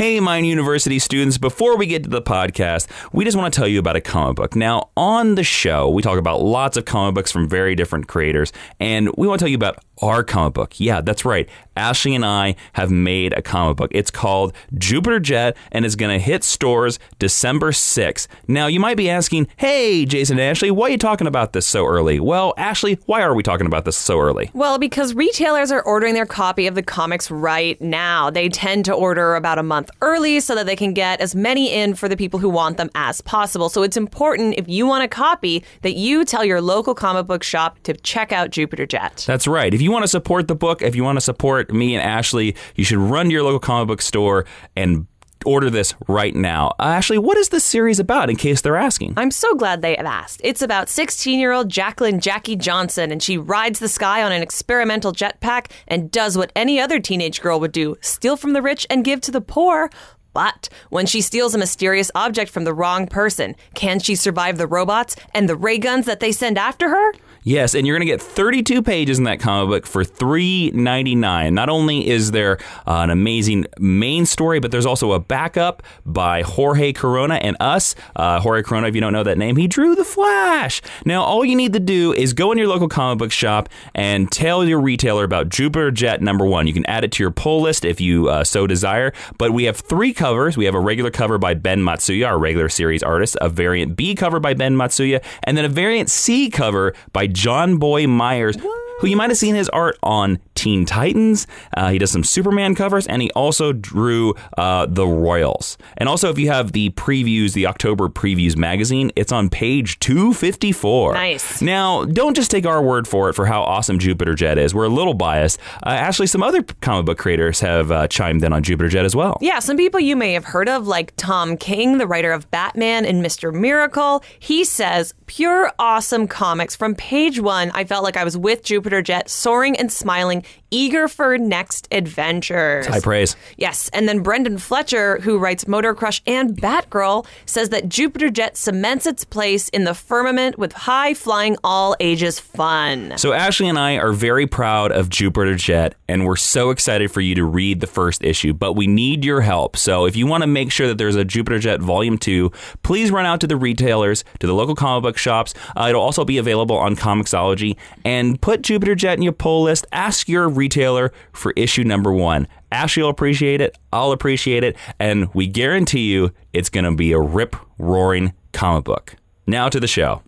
Hey, Mind University students, before we get to the podcast, we just want to tell you about a comic book. Now, on the show, we talk about lots of comic books from very different creators, and we want to tell you about our comic book. Yeah, that's right. Ashley and I have made a comic book. It's called Jupiter Jet and it's going to hit stores December 6th. Now, you might be asking, hey, Jason and Ashley, why are you talking about this so early? Well, Ashley, why are we talking about this so early? Well, because retailers are ordering their copy of the comics right now. They tend to order about a month early so that they can get as many in for the people who want them as possible. So it's important if you want a copy that you tell your local comic book shop to check out Jupiter Jet. That's right. If you want to support the book, if you want to support me and Ashley, you should run to your local comic book store and order this right now. Uh, Ashley, what is this series about in case they're asking? I'm so glad they have asked. It's about 16 year old Jacqueline Jackie Johnson, and she rides the sky on an experimental jetpack and does what any other teenage girl would do steal from the rich and give to the poor. But when she steals a mysterious object from the wrong person, can she survive the robots and the ray guns that they send after her? Yes, and you're going to get 32 pages in that comic book for $3.99. Not only is there uh, an amazing main story, but there's also a backup by Jorge Corona and us. Uh, Jorge Corona, if you don't know that name, he drew The Flash. Now, all you need to do is go in your local comic book shop and tell your retailer about Jupiter Jet number one. You can add it to your pull list if you uh, so desire. But we have three covers. We have a regular cover by Ben Matsuya, our regular series artist, a variant B cover by Ben Matsuya, and then a variant C cover by Jonboy Meyers, who you might have seen his art on Teen Titans. Uh, he does some Superman covers, and he also drew uh, the Royals. And also, if you have the previews, the October previews magazine, it's on page 254. Nice. Now, don't just take our word for it for how awesome Jupiter Jet is. We're a little biased. Uh, actually, some other comic book creators have uh, chimed in on Jupiter Jet as well. Yeah, some people you may have heard of, like Tom King, the writer of Batman and Mr. Miracle. He says, pure awesome comics. From page one, I felt like I was with Jupiter Jet, soaring and smiling, eager for next adventures. High praise. Yes, and then Brenden Fletcher, who writes Motor Crush and Batgirl, says that Jupiter Jet cements its place in the firmament with high flying, all ages fun. So Ashley and I are very proud of Jupiter Jet, and we're so excited for you to read the first issue. But we need your help. So if you want to make sure that there's a Jupiter Jet Volume Two, please run out to the retailers, to the local comic book shops. Uh, it'll also be available on Comixology, and put Jupiter Jet in your pull list. Ask your retailer for issue number one. Ashley will appreciate it. I'll appreciate it, and we guarantee you it's going to be a rip roaring comic book. Now to the show.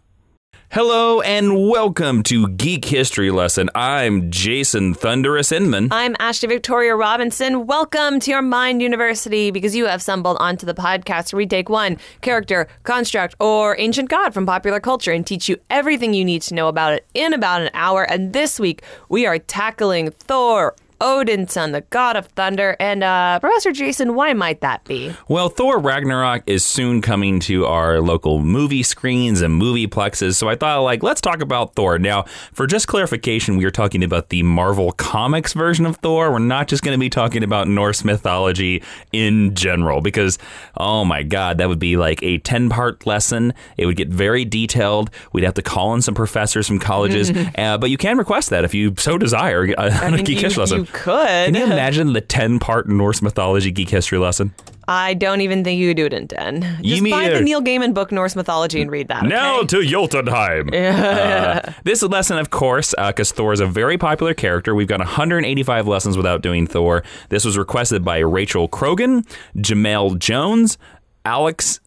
Hello and welcome to Geek History Lesson. I'm Jason Thunderous Inman. I'm Ashley Victoria Robinson. Welcome to your Mind University because you have stumbled onto the podcast where we take one character, construct, or ancient god from popular culture and teach you everything you need to know about it in about an hour. And this week we are tackling Thor. Odin's son, the god of thunder, and uh, Professor Jason, why might that be? Well, Thor Ragnarok is soon coming to our local movie screens and movie plexes, so I thought, like, let's talk about Thor. Now, for just clarification, we are talking about the Marvel Comics version of Thor. We're not just going to be talking about Norse mythology in general, because, oh my god, that would be like a 10 part lesson. It would get very detailed. We'd have to call in some professors from colleges, uh, but you can request that if you so desire uh, on a mean, Geek you- lesson. you could. Can you imagine the 10 part Norse mythology geek history lesson? I don't even think you could do it in 10. Just You buy mean- the Neil Gaiman book Norse mythology and read that. Now okay? to Jotunheim. Uh, this lesson, of course, because Thor is a very popular character. We've got 185 lessons without doing Thor. This was requested by Rachel Krogan, Jamel Jones, Alex,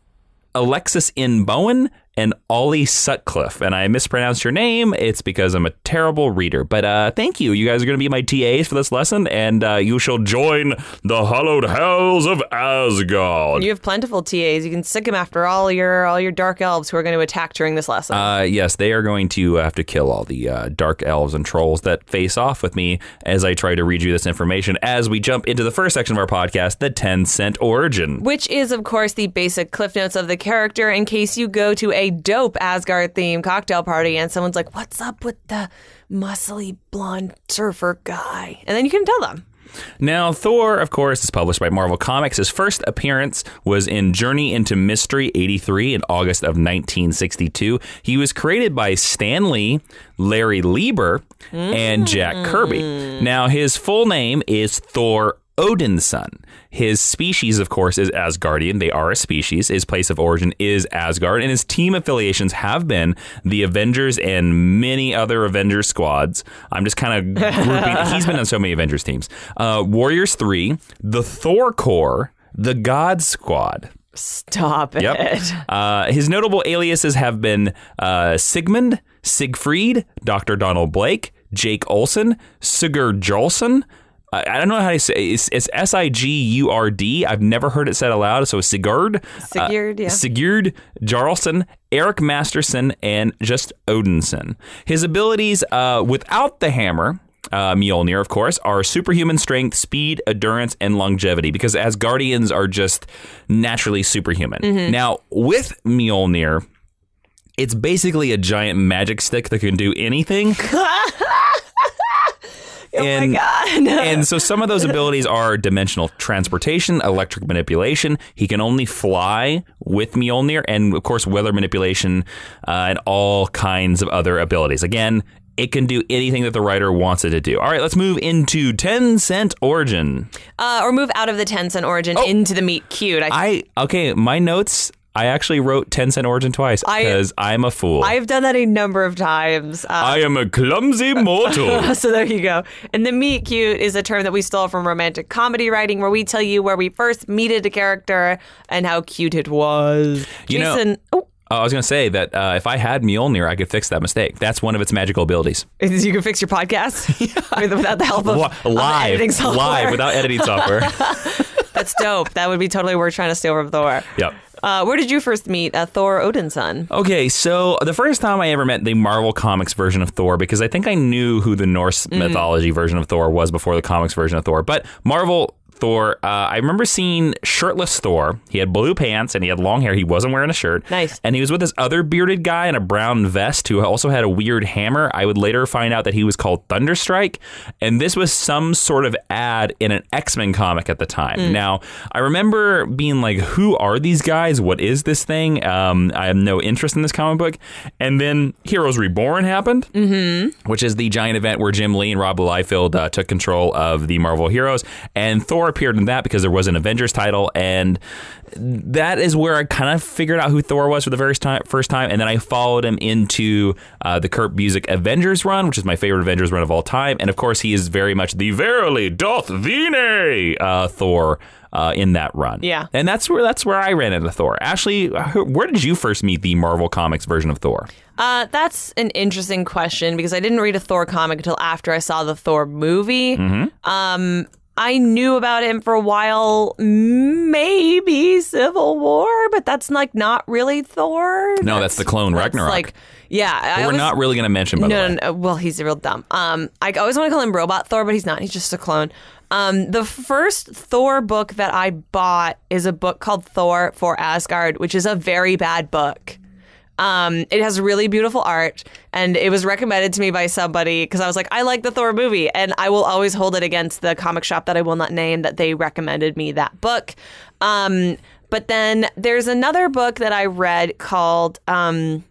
Alexis N. Bowen, and Ollie Sutcliffe. And I mispronounced your name. It's because I'm a terrible reader. But uh, thank you. You guys are going to be my TAs for this lesson, and uh, you shall join the hallowed hells of Asgard. You have plentiful TAs. You can sick them after all your all your dark elves who are going to attack during this lesson. Uh, yes, they are going to have to kill all the uh, dark elves and trolls that face off with me as I try to read you this information as we jump into the first section of our podcast, the 10 cent origin. which is, of course, the basic cliff notes of the character in case you go to a dope Asgard themed cocktail party and someone's like, What's up with the muscly blonde surfer guy? And then you can tell them. Now, Thor, of course, is published by Marvel Comics. His first appearance was in Journey into Mystery 83 in August of 1962. He was created by Stan Lee, Larry Lieber, and Jack Kirby. Hmm. Now, his full name is Thor Odin's son. His species, of course, is Asgardian. They are a species. His place of origin is Asgard, and his team affiliations have been the Avengers and many other Avengers squads. I'm just kind of grouping. He's been on so many Avengers teams. Uh, Warriors 3, the Thor Corps, the God Squad. Stop it. Yep. Uh, his notable aliases have been uh, Sigmund, Siegfried, Dr. Donald Blake, Jake Olsen, Sigurd Jolson. I don't know how to say it's, it's S I G U R D. I've never heard it said aloud. So Sigurd, Sigurd, yeah. Sigurd Jarlson, Eric Masterson, and just Odinson. His abilities uh, without the hammer. Uh, Mjolnir, of course, are superhuman strength, speed, endurance, and longevity because Asgardians are just naturally superhuman. Mm-hmm. Now, with Mjolnir, it's basically a giant magic stick that can do anything. Oh and, my God. and so some of those abilities are dimensional transportation, electric manipulation. He can only fly with Mjolnir, and of course, weather manipulation uh, and all kinds of other abilities. Again, it can do anything that the writer wants it to do. All right, let's move into 10 cent origin. Uh, or move out of the 10 cent origin into the meet cute. I, I okay, my notes. I actually wrote 10 cent origin twice because I'm a fool. I, I've done that a number of times. I am a clumsy mortal. so there you go. And the meet cute is a term that we stole from romantic comedy writing, where we tell you where we first meeted a character and how cute it was. You know- Jason, oh, I was going to say that uh, if I had Mjolnir, I could fix that mistake. That's one of its magical abilities. you can fix your podcast With- without the help of, Li- of live, editing software. live without editing software. That's dope. That would be totally worth trying to steal from Thor. yep. Uh, where did you first meet uh, Thor Odinson? Okay, so the first time I ever met the Marvel Comics version of Thor, because I think I knew who the Norse Mm-hmm. mythology version of Thor was before the comics version of Thor, but Marvel Thor, uh, I remember seeing shirtless Thor. He had blue pants and he had long hair. He wasn't wearing a shirt. Nice. And he was with this other bearded guy in a brown vest who also had a weird hammer. I would later find out that he was called Thunderstrike. And this was some sort of ad in an X Men comic at the time. Now, I remember being like, who are these guys? What is this thing? Um, I have no interest in this comic book. And then Heroes Reborn happened, mm-hmm. which is the giant event where Jim Lee and Rob Liefeld uh, took control of the Marvel heroes. And Thor appeared in that because there was an Avengers title. And that is where I kind of figured out who Thor was for the very time, first time, and then I followed him into uh, the Kurt Busiek Avengers run, which is my favorite Avengers run of all time, and of course he is very much the verily doth thine uh, Thor. Uh, in that run, Yeah. and that's where that's where I ran into Thor. Ashley, where did you first meet the Marvel Comics version of Thor? Uh, that's an interesting question because I didn't read a Thor comic until after I saw the Thor movie. Mm-hmm. Um, I knew about him for a while, maybe Civil War, but that's like not really Thor. No, that's the clone that's Ragnarok. Like, yeah, I We're not really going to mention, by the No, way. no, no. Well, he's a real dumb. Um, I always want to call him Robot Thor, but he's not. He's just a clone. Um, the first Thor book that I bought is a book called Thor for Asgard, which is a very bad book. Um, it has really beautiful art, and it was recommended to me by somebody because I was like, I like the Thor movie, and I will always hold it against the comic shop that I will not name that they recommended me that book. Um, but then there's another book that I read called um,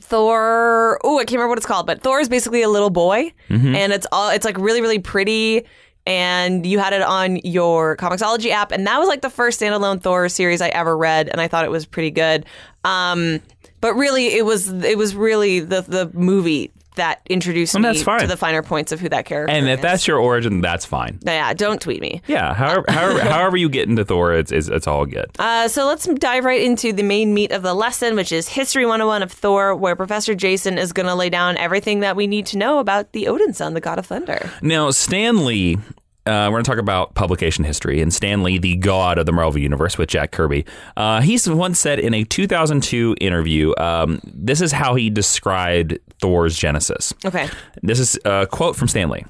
Thor. Oh, I can't remember what it's called, but Thor is basically a little boy, and it's all it's like really really pretty. And you had it on your Comixology app, and that was like the first standalone Thor series I ever read, and I thought it was pretty good. Um, but really, it was it was really the the movie that introduced And me that's fine. to the finer points of who that character And is. if that's your origin, that's fine. yeah, don't tweet me. Yeah, however, however, however you get into Thor, it's, it's, it's all good. Uh, so let's dive right into the main meat of the lesson, which is History 101 of Thor, where Professor Jason is going to lay down everything that we need to know about the Odin son, the god of thunder. Now, Stan Lee, uh, we're going to talk about publication history, and Stan Lee, the god of the Marvel Universe with Jack Kirby. Uh, he's once said in a 2002 interview, um, this is how he described Thor's genesis. Okay. This is a quote from Stan Lee.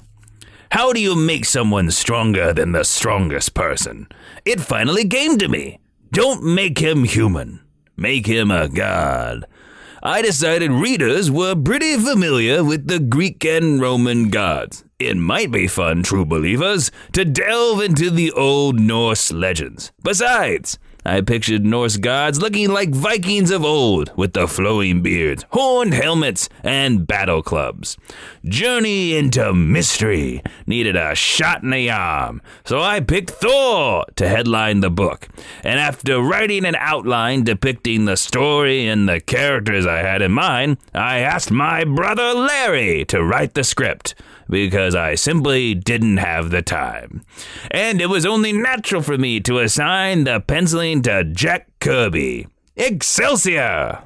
How do you make someone stronger than the strongest person? It finally came to me. Don't make him human. Make him a god. I decided readers were pretty familiar with the Greek and Roman gods. It might be fun, true believers, to delve into the old Norse legends. Besides, I pictured Norse gods looking like Vikings of old, with the flowing beards, horned helmets, and battle clubs. Journey into mystery needed a shot in the arm, so I picked Thor to headline the book. And after writing an outline depicting the story and the characters I had in mind, I asked my brother Larry to write the script because I simply didn't have the time. And it was only natural for me to assign the penciling to Jack Kirby. Excelsior!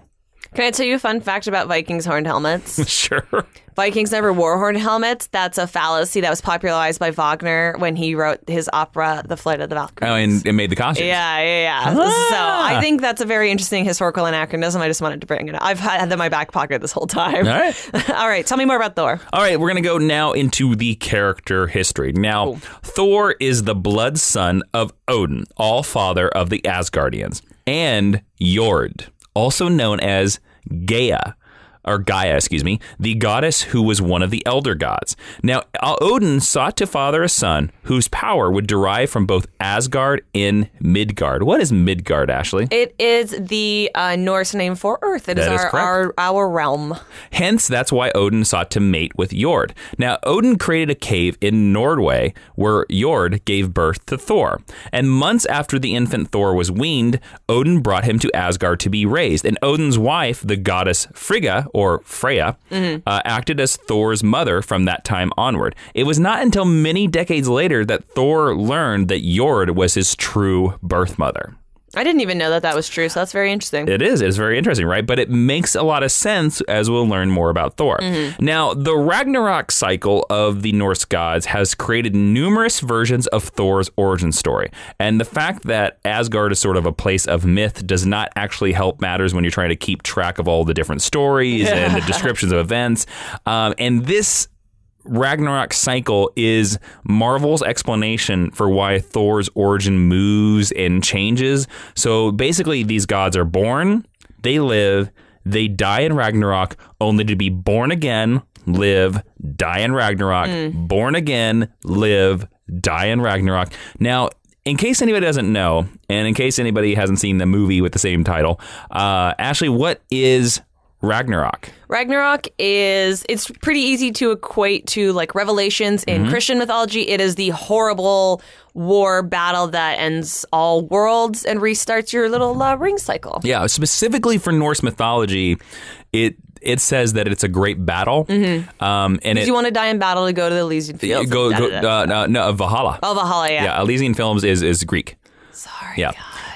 Can I tell you a fun fact about Vikings horned helmets? Sure. Vikings never wore horned helmets. That's a fallacy that was popularized by Wagner when he wrote his opera, The Flight of the Valkyries. Oh, and it made the costumes. Yeah, yeah, yeah. So Ah. I think that's a very interesting historical anachronism. I just wanted to bring it up. I've had that in my back pocket this whole time. All right. All right. Tell me more about Thor. All right, we're going to go now into the character history. Now, Thor is the blood son of Odin, all father of the Asgardians, and Jord, also known as Gaia. Or Gaia, excuse me, the goddess who was one of the elder gods. Now, Odin sought to father a son whose power would derive from both Asgard and Midgard. What is Midgard, Ashley? It is the uh, Norse name for Earth. It is That is our, our our realm. Hence, that's why Odin sought to mate with Jord. Now, Odin created a cave in Nordway where Jord gave birth to Thor. And months after the infant Thor was weaned, Odin brought him to Asgard to be raised. And Odin's wife, the goddess Frigga, or Freya, uh, acted as Thor's mother from that time onward. It was not until many decades later that Thor learned that Jord was his true birth mother. I didn't even know that that was true. So that's very interesting. It is. It's very interesting, right? But it makes a lot of sense as we'll learn more about Thor. Now, the Ragnarok cycle of the Norse gods has created numerous versions of Thor's origin story. And the fact that Asgard is sort of a place of myth does not actually help matters when you're trying to keep track of all the different stories and the descriptions of events. Um, and this Ragnarok cycle is Marvel's explanation for why Thor's origin moves and changes. So basically, these gods are born, they live, they die in Ragnarok, only to be born again, live, die in Ragnarok, born again, live, die in Ragnarok. Now, in case anybody doesn't know, and in case anybody hasn't seen the movie with the same title, uh, Ashley, what is Ragnarok? Ragnarok is it's pretty easy to equate to like revelations in Mm-hmm. Christian mythology. It is the horrible war battle that ends all worlds and restarts your little uh, ring cycle. Yeah, specifically for Norse mythology, it it says that it's a great battle, um, and If it you want to die in battle, to go to the Elysian Fields. go, go uh, no, no Valhalla. oh, Valhalla, yeah. yeah, Elysian Fields is is Greek. Sorry. Yeah.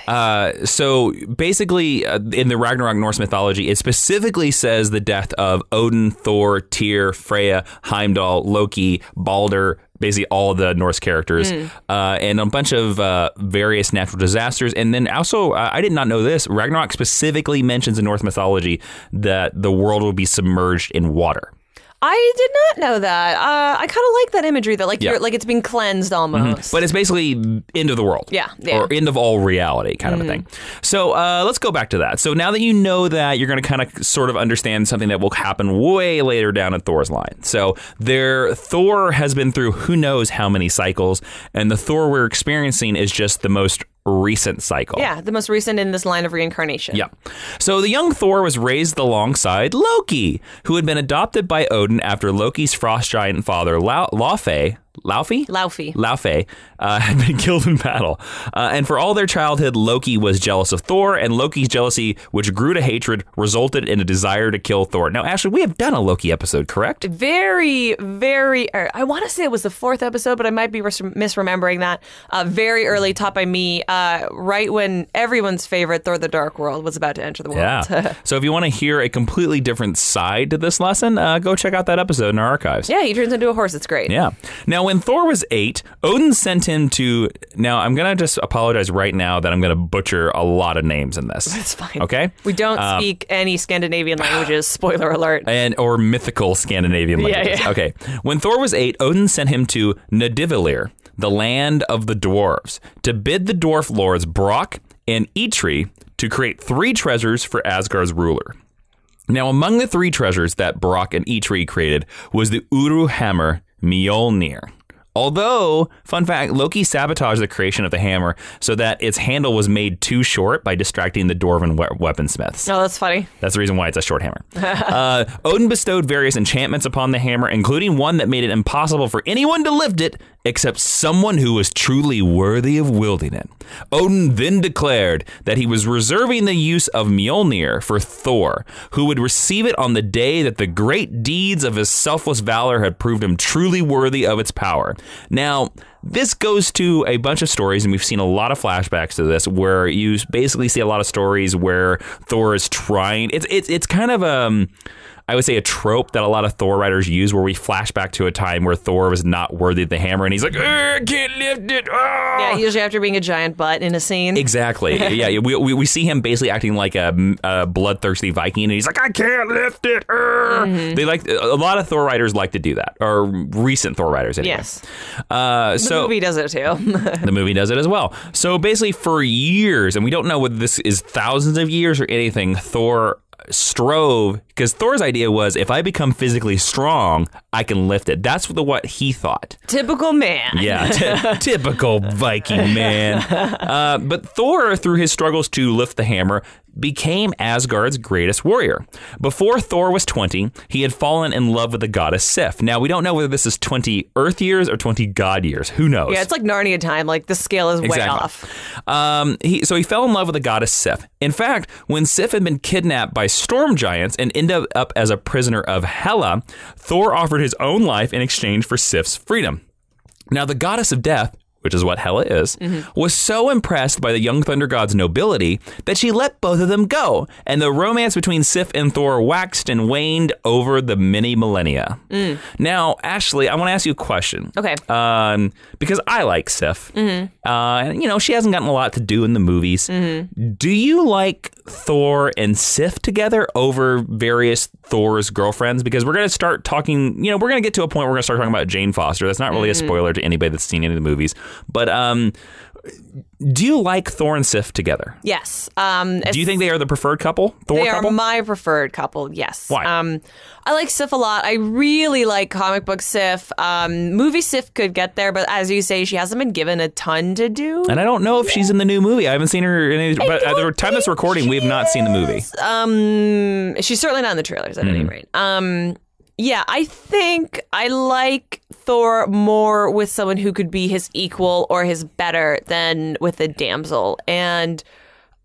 Uh, so basically, uh, in the Ragnarok Norse mythology, it specifically says the death of Odin, Thor, Tyr, Freya, Heimdall, Loki, Balder, basically all the Norse characters, uh, and a bunch of uh, various natural disasters. And then also, uh, I did not know this, Ragnarok specifically mentions in Norse mythology that the world will be submerged in water. I did not know that. Uh, I kind of like that imagery though, like Yeah. you're like it's being cleansed almost. But it's basically end of the world. Yeah, yeah. Or end of all reality kind of a thing. So uh, let's go back to that. So now that you know that, you're going to kind of sort of understand something that will happen way later down in Thor's line. So there, Thor has been through who knows how many cycles, and the Thor we're experiencing is just the most recent cycle. yeah, the most recent in this line of reincarnation. Yeah. So the young Thor was raised alongside Loki, who had been adopted by Odin after Loki's frost giant father, Lau- Laufey, Laufey? Laufey. Laufey uh, had been killed in battle. Uh, and for all their childhood, Loki was jealous of Thor, and Loki's jealousy, which grew to hatred, resulted in a desire to kill Thor. Now, Ashley, we have done a Loki episode, correct? Very, very. er, I want to say it was the fourth episode, but I might be ris- misremembering that. Uh, very early, taught by me, uh, right when everyone's favorite Thor: The Dark World was about to enter the world. Yeah. so if you want to hear a completely different side to this lesson, uh, go check out that episode in our archives. yeah, he turns into a horse. It's great. Yeah. Now, when Thor was eight, Odin sent him to. Now, I'm going to just apologize right now that I'm going to butcher a lot of names in this. It's fine. Okay. We don't Um, speak any Scandinavian languages. Spoiler alert. and or mythical Scandinavian Yeah, languages. yeah. Okay. When Thor was eight, Odin sent him to Nidavellir, the land of the dwarves, to bid the dwarf lords Brock and Eitri to create three treasures for Asgard's ruler. Now, among the three treasures that Brock and Eitri created was the Uru hammer Mjolnir, Although, fun fact, Loki sabotaged the creation of the hammer so that its handle was made too short by distracting the dwarven we- weaponsmiths. Oh, that's funny. That's the reason why it's a short hammer. uh, Odin bestowed various enchantments upon the hammer, including one that made it impossible for anyone to lift it except someone who was truly worthy of wielding it. Odin then declared that he was reserving the use of Mjolnir for Thor, who would receive it on the day that the great deeds of his selfless valor had proved him truly worthy of its power. Now, this goes to a bunch of stories, and we've seen a lot of flashbacks to this, where you basically see a lot of stories where Thor is trying. It's it's it's kind of um. I would say a trope that a lot of Thor writers use, where we flash back to a time where Thor was not worthy of the hammer, and he's like, "Ugh, "I can't lift it." ah." Yeah, usually after being a giant butt in a scene. Exactly. yeah, we, we, we see him basically acting like a, a bloodthirsty Viking, and he's like, "I can't lift it." ah." They like a lot of Thor writers like to do that, or recent Thor writers. Anyway. Yes. Uh, The so movie does it too. the movie does it as well. So basically, for years, and we don't know whether this is thousands of years or anything, Thor strove because Thor's idea was if I become physically strong, I can lift it. That's the, what he thought. Typical man. Yeah, ty- typical Viking man. Uh, but Thor, through his struggles to lift the hammer, became Asgard's greatest warrior. Before Thor was 20, he had fallen in love with the goddess Sif. Now, we don't know whether this is 20 Earth years or 20 God years. Who knows? Yeah, it's like Narnia time. Like the scale is way off. Um, he, so he fell in love with the goddess Sif. In fact, when Sif had been kidnapped by storm giants and ended up as a prisoner of Hela, Thor offered his own life in exchange for Sif's freedom. Now, the goddess of death, which is what Hela is, was so impressed by the young thunder god's nobility that she let both of them go, and the romance between Sif and Thor waxed and waned over the many millennia. Now, Ashley, I want to ask you a question. Okay. Um, because I like Sif. Uh, and, you know, she hasn't gotten a lot to do in the movies. Do you like Thor and Sif together over various Thor's girlfriends? Because we're going to start talking, you know, we're going to get to a point where we're going to start talking about Jane Foster. That's not really a spoiler to anybody that's seen any of the movies. But um, do you like Thor and Sif together? Yes. Um, Do you think they are the preferred couple? Thor they couple? are my preferred couple. Yes. Why? Um, I like Sif a lot. I really like comic book Sif. Um, movie Sif could get there, but as you say, she hasn't been given a ton to do. and I don't know if she's in the new movie. I haven't seen her in any, but at the time of this recording, we have not seen the movie. Um, she's certainly not in the trailers at Mm-hmm. any rate. Um, yeah, I think I like Thor more with someone who could be his equal or his better than with a damsel. And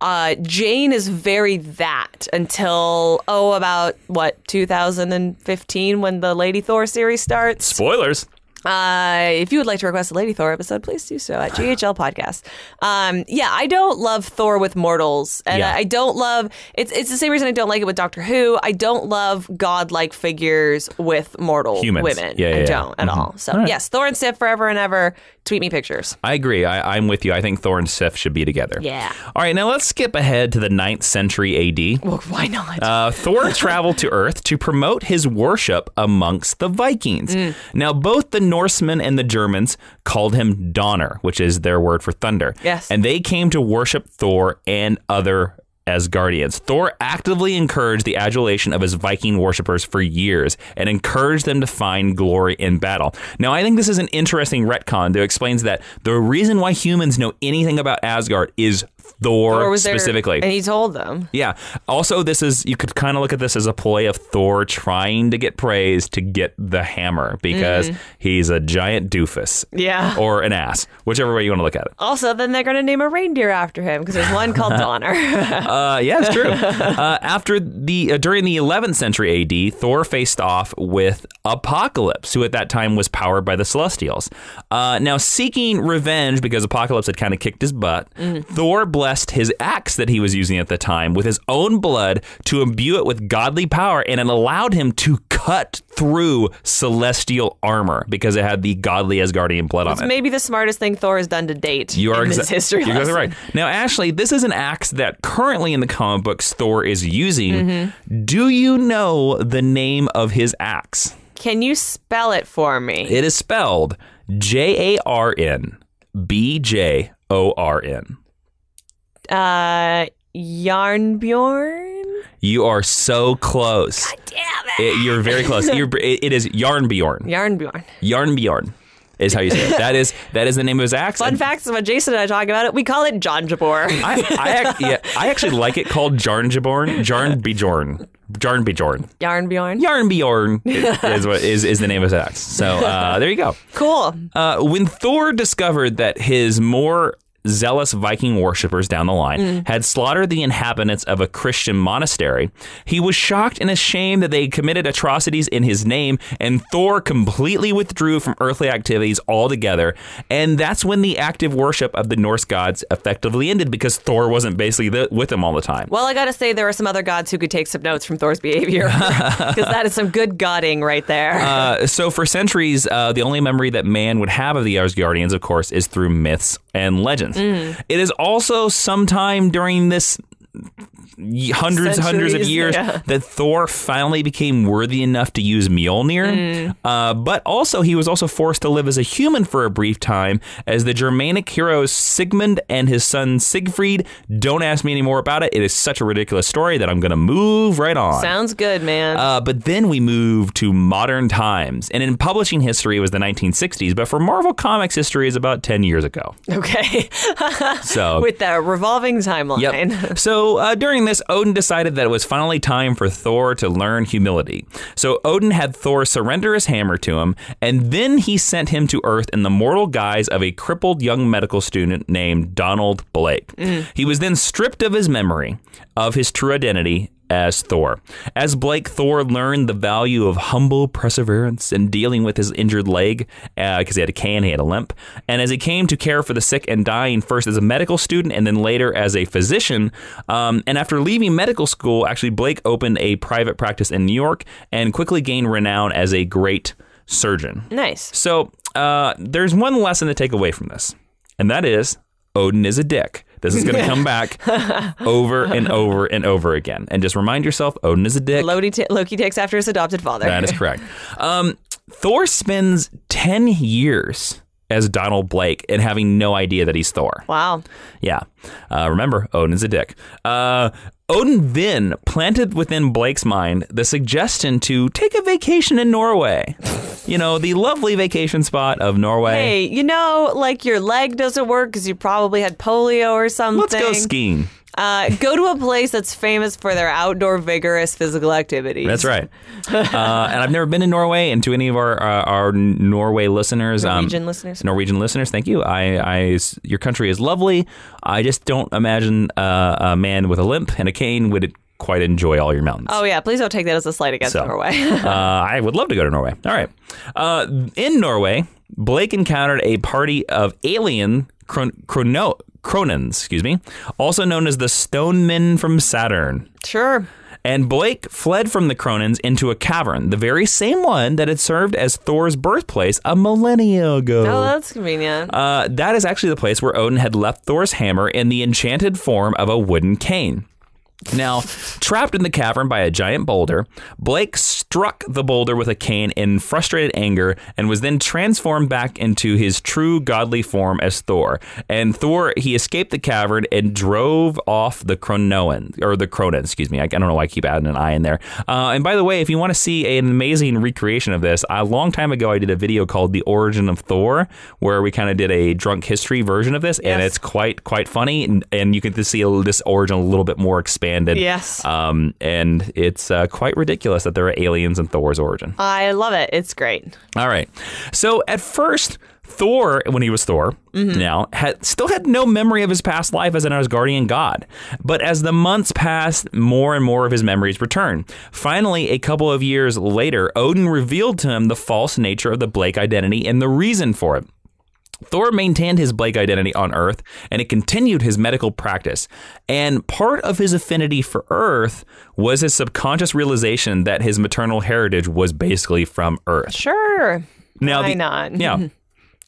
uh, Jane is very that until oh about what 2015 when the Lady Thor series starts. Spoilers. Uh, if you would like to request a Lady Thor episode, please do so at GHL Podcast. Um, yeah, I don't love Thor with mortals, and Yeah. I don't love it's. It's the same reason I don't like it with Doctor Who. I don't love godlike figures with mortal Humans. women. Yeah, yeah, I yeah. don't at all. So yes, Thor and Sif forever and ever. Tweet me pictures. I agree. I, I'm with you. I think Thor and Sif should be together. Yeah. All right, now let's skip ahead to the 9th century AD. Well, why not? Uh, Thor traveled to Earth to promote his worship amongst the Vikings. Mm. Now, both the Norsemen and the Germans called him Donner, which is their word for thunder. Yes. And they came to worship Thor and other Asgardians. Thor actively encouraged the adulation of his Viking worshippers for years and encouraged them to find glory in battle. Now, I think this is an interesting retcon that explains that the reason why humans know anything about Asgard is Thor, Thor was there, specifically. and he told them. Yeah. Also, this is you could kind of look at this as a ploy of Thor trying to get praise to get the hammer because he's a giant doofus. Yeah. Or an ass, whichever way you want to look at it. Also, then they're going to name a reindeer after him because there's one called Donner. Uh, yeah, it's true. uh, after the uh, during the 11th century AD, Thor faced off with Apocalypse, who at that time was powered by the Celestials. Uh, now, seeking revenge because Apocalypse had kind of kicked his butt, Thor blessed his axe that he was using at the time with his own blood to imbue it with godly power, and it allowed him to cut through celestial armor because it had the godly Asgardian blood on it's it. maybe the smartest thing Thor has done to date You are exa- history You're exactly right. Now, Ashley, this is an axe that currently in the comic books Thor is using. Mm-hmm. Do you know the name of his axe? Can you spell it for me? It is spelled J A R N B J O R N. Uh, Yarnbjorn. You are so close. God Damn it. It- you're very close. You're, it, it is Yarnbjorn. Yarnbjorn. Yarnbjorn. is how you say it. That is that is the name of his axe. Fun And facts when Jason and I talk about it, we call it John Jabor. I, I, yeah, I actually like it called Jarn Jaborn. Jarn Bjorn. Jarn Bjorn. Yarn Bjorn. Yarn Bjorn is what is, is the name of his axe. So uh, there you go. Cool. Uh, when Thor discovered that his more zealous Viking worshippers down the line had slaughtered the inhabitants of a Christian monastery, he was shocked and ashamed that they committed atrocities in his name, and Thor completely withdrew from earthly activities altogether. And that's when the active worship of the Norse gods effectively ended because Thor wasn't basically the, with them all the time. Well, I gotta say, there are some other gods who could take some notes from Thor's behavior because that is some good godding right there. Uh, so for centuries, uh, the only memory that man would have of the Asgardians, of course, is through myths and legends. Mm. It is also sometime during this hundreds hundreds of years yeah. that Thor finally became worthy enough to use Mjolnir. Mm. Uh, but also he was also forced to live as a human for a brief time as the Germanic heroes Sigmund and his son Siegfried. Don't ask me any more about it. It is such a ridiculous story that I'm going to move right on. Sounds good, man. Uh, but then we move to modern times. And in publishing history, it was the 1960s. But for Marvel Comics history is about 10 years ago. okay. So. With the revolving timeline. Yep. So uh, during this, Odin decided that it was finally time for Thor to learn humility. So Odin had Thor surrender his hammer to him, and then he sent him to Earth in the mortal guise of a crippled young medical student named Donald Blake. Mm. He was then stripped of his memory of his true identity as Thor. As Blake, Thor learned the value of humble perseverance in dealing with his injured leg because he had a cane, he had a limp. And as he came to care for the sick and dying, first as a medical student and then later as a physician, um, and after leaving medical school, actually Blake opened a private practice in New York and quickly gained renown as a great surgeon. Nice. So uh, there's one lesson to take away from this, and that is Odin is a dick. This is going to come back over and over and over again. And just remind yourself, Odin is a dick. Loki, ta- Loki takes after his adopted father. That is correct. Um, Thor spends 10 years as Donald Blake and having no idea that he's Thor. wow. Yeah. Uh, remember, Odin's a dick. Uh, Odin then planted within Blake's mind the suggestion to take a vacation in Norway. you know, the lovely vacation spot of Norway. Hey, you know, like your leg doesn't work because you probably had polio or something. Let's go skiing. Uh, go to a place that's famous for their outdoor vigorous physical activities. That's right. uh, and I've never been to Norway. And to any of our uh, our Norway listeners, Norwegian um, listeners. Norwegian listeners, thank you. I, I, your country is lovely. I just don't imagine uh, a man with a limp and a cane would quite enjoy all your mountains. Oh yeah, please don't take that as a slight against So, Norway. uh, I would love to go to Norway. All right. Uh, in Norway, Blake encountered a party of alien chron- chrono- Cronins, excuse me, also known as the Stone Men from Saturn. sure. And Blake fled from the Cronins into a cavern, the very same one that had served as Thor's birthplace a millennia ago. Oh, that's convenient. Uh, that is actually the place where Odin had left Thor's hammer in the enchanted form of a wooden cane. Now, trapped in the cavern by a giant boulder, Blake struck the boulder with a cane in frustrated anger and was then transformed back into his true godly form as Thor. And Thor, he escaped the cavern and drove off the Cronoan, or the Cronin, excuse me. I, I don't know why I keep adding an I in there. Uh, and by the way, if you want to see an amazing recreation of this, a long time ago I did a video called The Origin of Thor, where we kind of did a drunk history version of this, and it's quite quite funny, and, and you can see this origin a little bit more expanded. Yes. Um, and it's uh, quite ridiculous that there are aliens in Thor's origin. I love it. It's great. All right. So at first, Thor, when he was Thor, now had still had no memory of his past life as an Asgardian god. But as the months passed, more and more of his memories returned. Finally, a couple of years later, Odin revealed to him the false nature of the Blake identity and the reason for it. Thor maintained his Blake identity on Earth and it continued his medical practice. And part of his affinity for Earth was his subconscious realization that his maternal heritage was basically from Earth. Sure. Now, Why the- not? Yeah.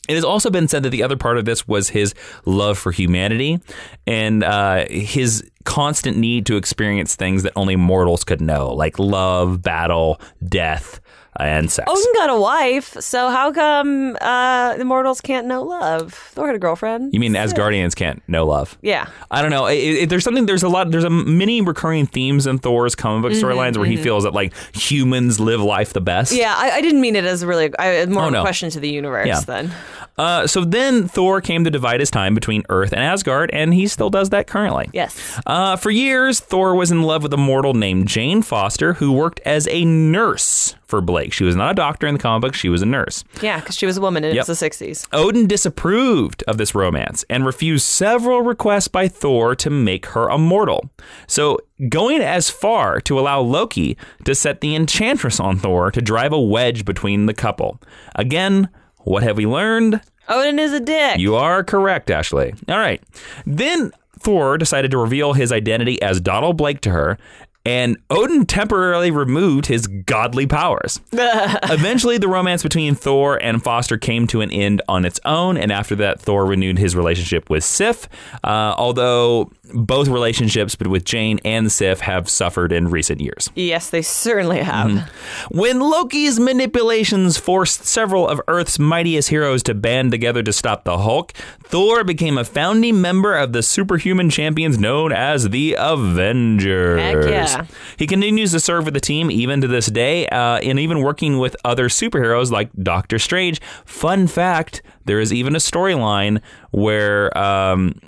It has also been said that the other part of this was his love for humanity and uh, his constant need to experience things that only mortals could know, like love, battle, death, and sex. Odin got a wife, so how come uh, the mortals can't know love? Thor had a girlfriend. you mean Asgardians can't know love? Yeah. I don't know. It, it- there's something. There's a lot. There's a many recurring themes in Thor's comic book storylines where he feels that like humans live life the best. Mm-hmm, Yeah, I, I didn't mean it as really I, more Oh, of a no. question to the universe Yeah. then. Uh, so then Thor came to divide his time between Earth and Asgard, and he still does that currently. Yes. Uh, for years, Thor was in love with a mortal named Jane Foster, who worked as a nurse for Blake. She was not a doctor in the comic book; she was a nurse. Yeah, because she was a woman and Yep. the 60s. Odin disapproved of this romance and refused several requests by Thor to make her a mortal. So, going as far to allow Loki to set the enchantress on Thor to drive a wedge between the couple. Again, what have we learned? Odin is a dick. You are correct, Ashley. All right. Then Thor decided to reveal his identity as Donald Blake to her, and Odin temporarily removed his godly powers. Eventually, the romance between Thor and Foster came to an end on its own, and after that, Thor renewed his relationship with Sif, uh, although both relationships with Jane and Sif have suffered in recent years. yes, they certainly have. Mm-hmm. When Loki's manipulations forced several of Earth's mightiest heroes to band together to stop the Hulk, Thor became a founding member of the superhuman champions known as the Avengers. Heck yeah. He continues to serve with the team even to this day, uh, and even working with other superheroes like Doctor Strange. Fun fact there is even a storyline where. Um,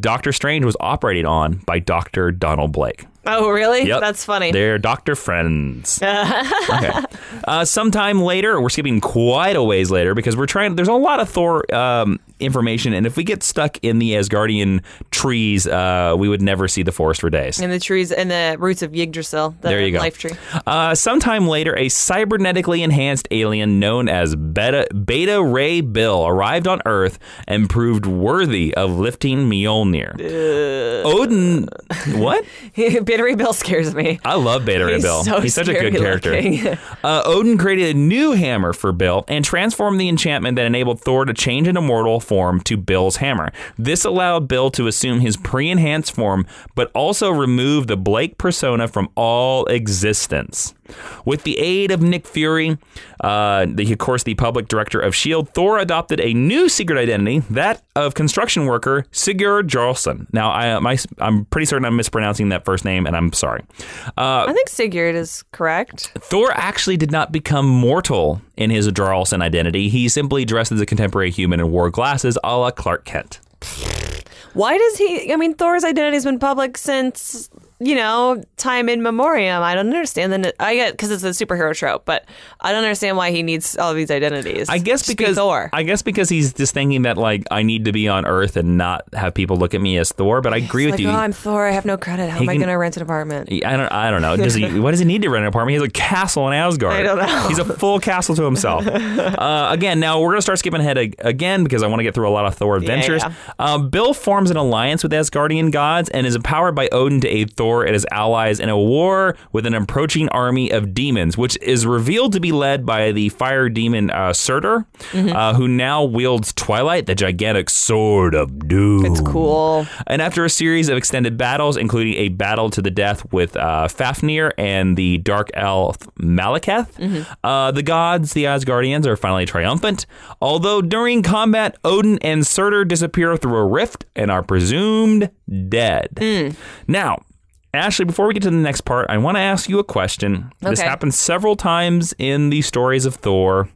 Doctor Strange was operated on by Dr. Donald Blake. Oh, really? Yep. That's funny. They're doctor friends. okay. Uh, sometime later, we're skipping quite a ways later because we're trying. There's a lot of Thor um, information, and if we get stuck in the Asgardian trees, uh, we would never see the forest for days. in the trees and the roots of Yggdrasil, the There you go. life tree. Uh, sometime later, a cybernetically enhanced alien known as Beta, Beta Ray Bill arrived on Earth and proved worthy of lifting Mjolnir. Odin, what? Beta Ray Bill scares me. I love Beta Ray Bill. so He's such a good character. Uh, Odin created a new hammer for Bill and transformed the enchantment that enabled Thor to change into mortal form to Bill's hammer. This allowed Bill to assume his pre enhanced form, but also remove the Blake persona from all existence. With the aid of Nick Fury, uh, the, of course, the public director of S.H.I.E.L.D., Thor adopted a new secret identity, that of construction worker Sigurd Jarlson. Now, I, my, I'm pretty certain I'm mispronouncing that first name, and I'm sorry. Uh, I think Sigurd is correct. Thor actually did not become mortal in his Jarlson identity. He simply dressed as a contemporary human and wore glasses a la Clark Kent. Why does he? I mean, Thor's identity has been public since you know time in memoriam. I don't understand. Then I get because it's a superhero trope, but I don't understand why he needs all these identities. I guess Just be because Thor. I guess because he's just thinking that like I need to be on Earth and not have people look at me as Thor. But I agree with like, you. oh, I'm Thor. I have no credit. How am I going to rent an apartment? I don't. I don't know. Does he? What does he need to rent an apartment? He has a castle in Asgard. I don't know. He's a full castle to himself. uh, again, now we're gonna start skipping ahead ag- again because I want to get through a lot of Thor adventures. yeah. Um, Bill forms an alliance with Asgardian gods and is empowered by Odin to aid Thor and his allies in a war with an approaching army of demons, which is revealed to be led by the fire demon uh, Surtur, Mm-hmm. uh, who now wields Twilight, the gigantic sword of doom. It's cool. And after a series of extended battles, including a battle to the death with uh, Fafnir and the Dark Elf Malekith, Mm-hmm. uh, the gods, the Asgardians, are finally triumphant. Although during combat, Odin and Surtur disappear through a rift and are presumed dead. Hmm. Now, Ashley, before we get to the next part, I want to ask you a question. This happens several times in the stories of Thor.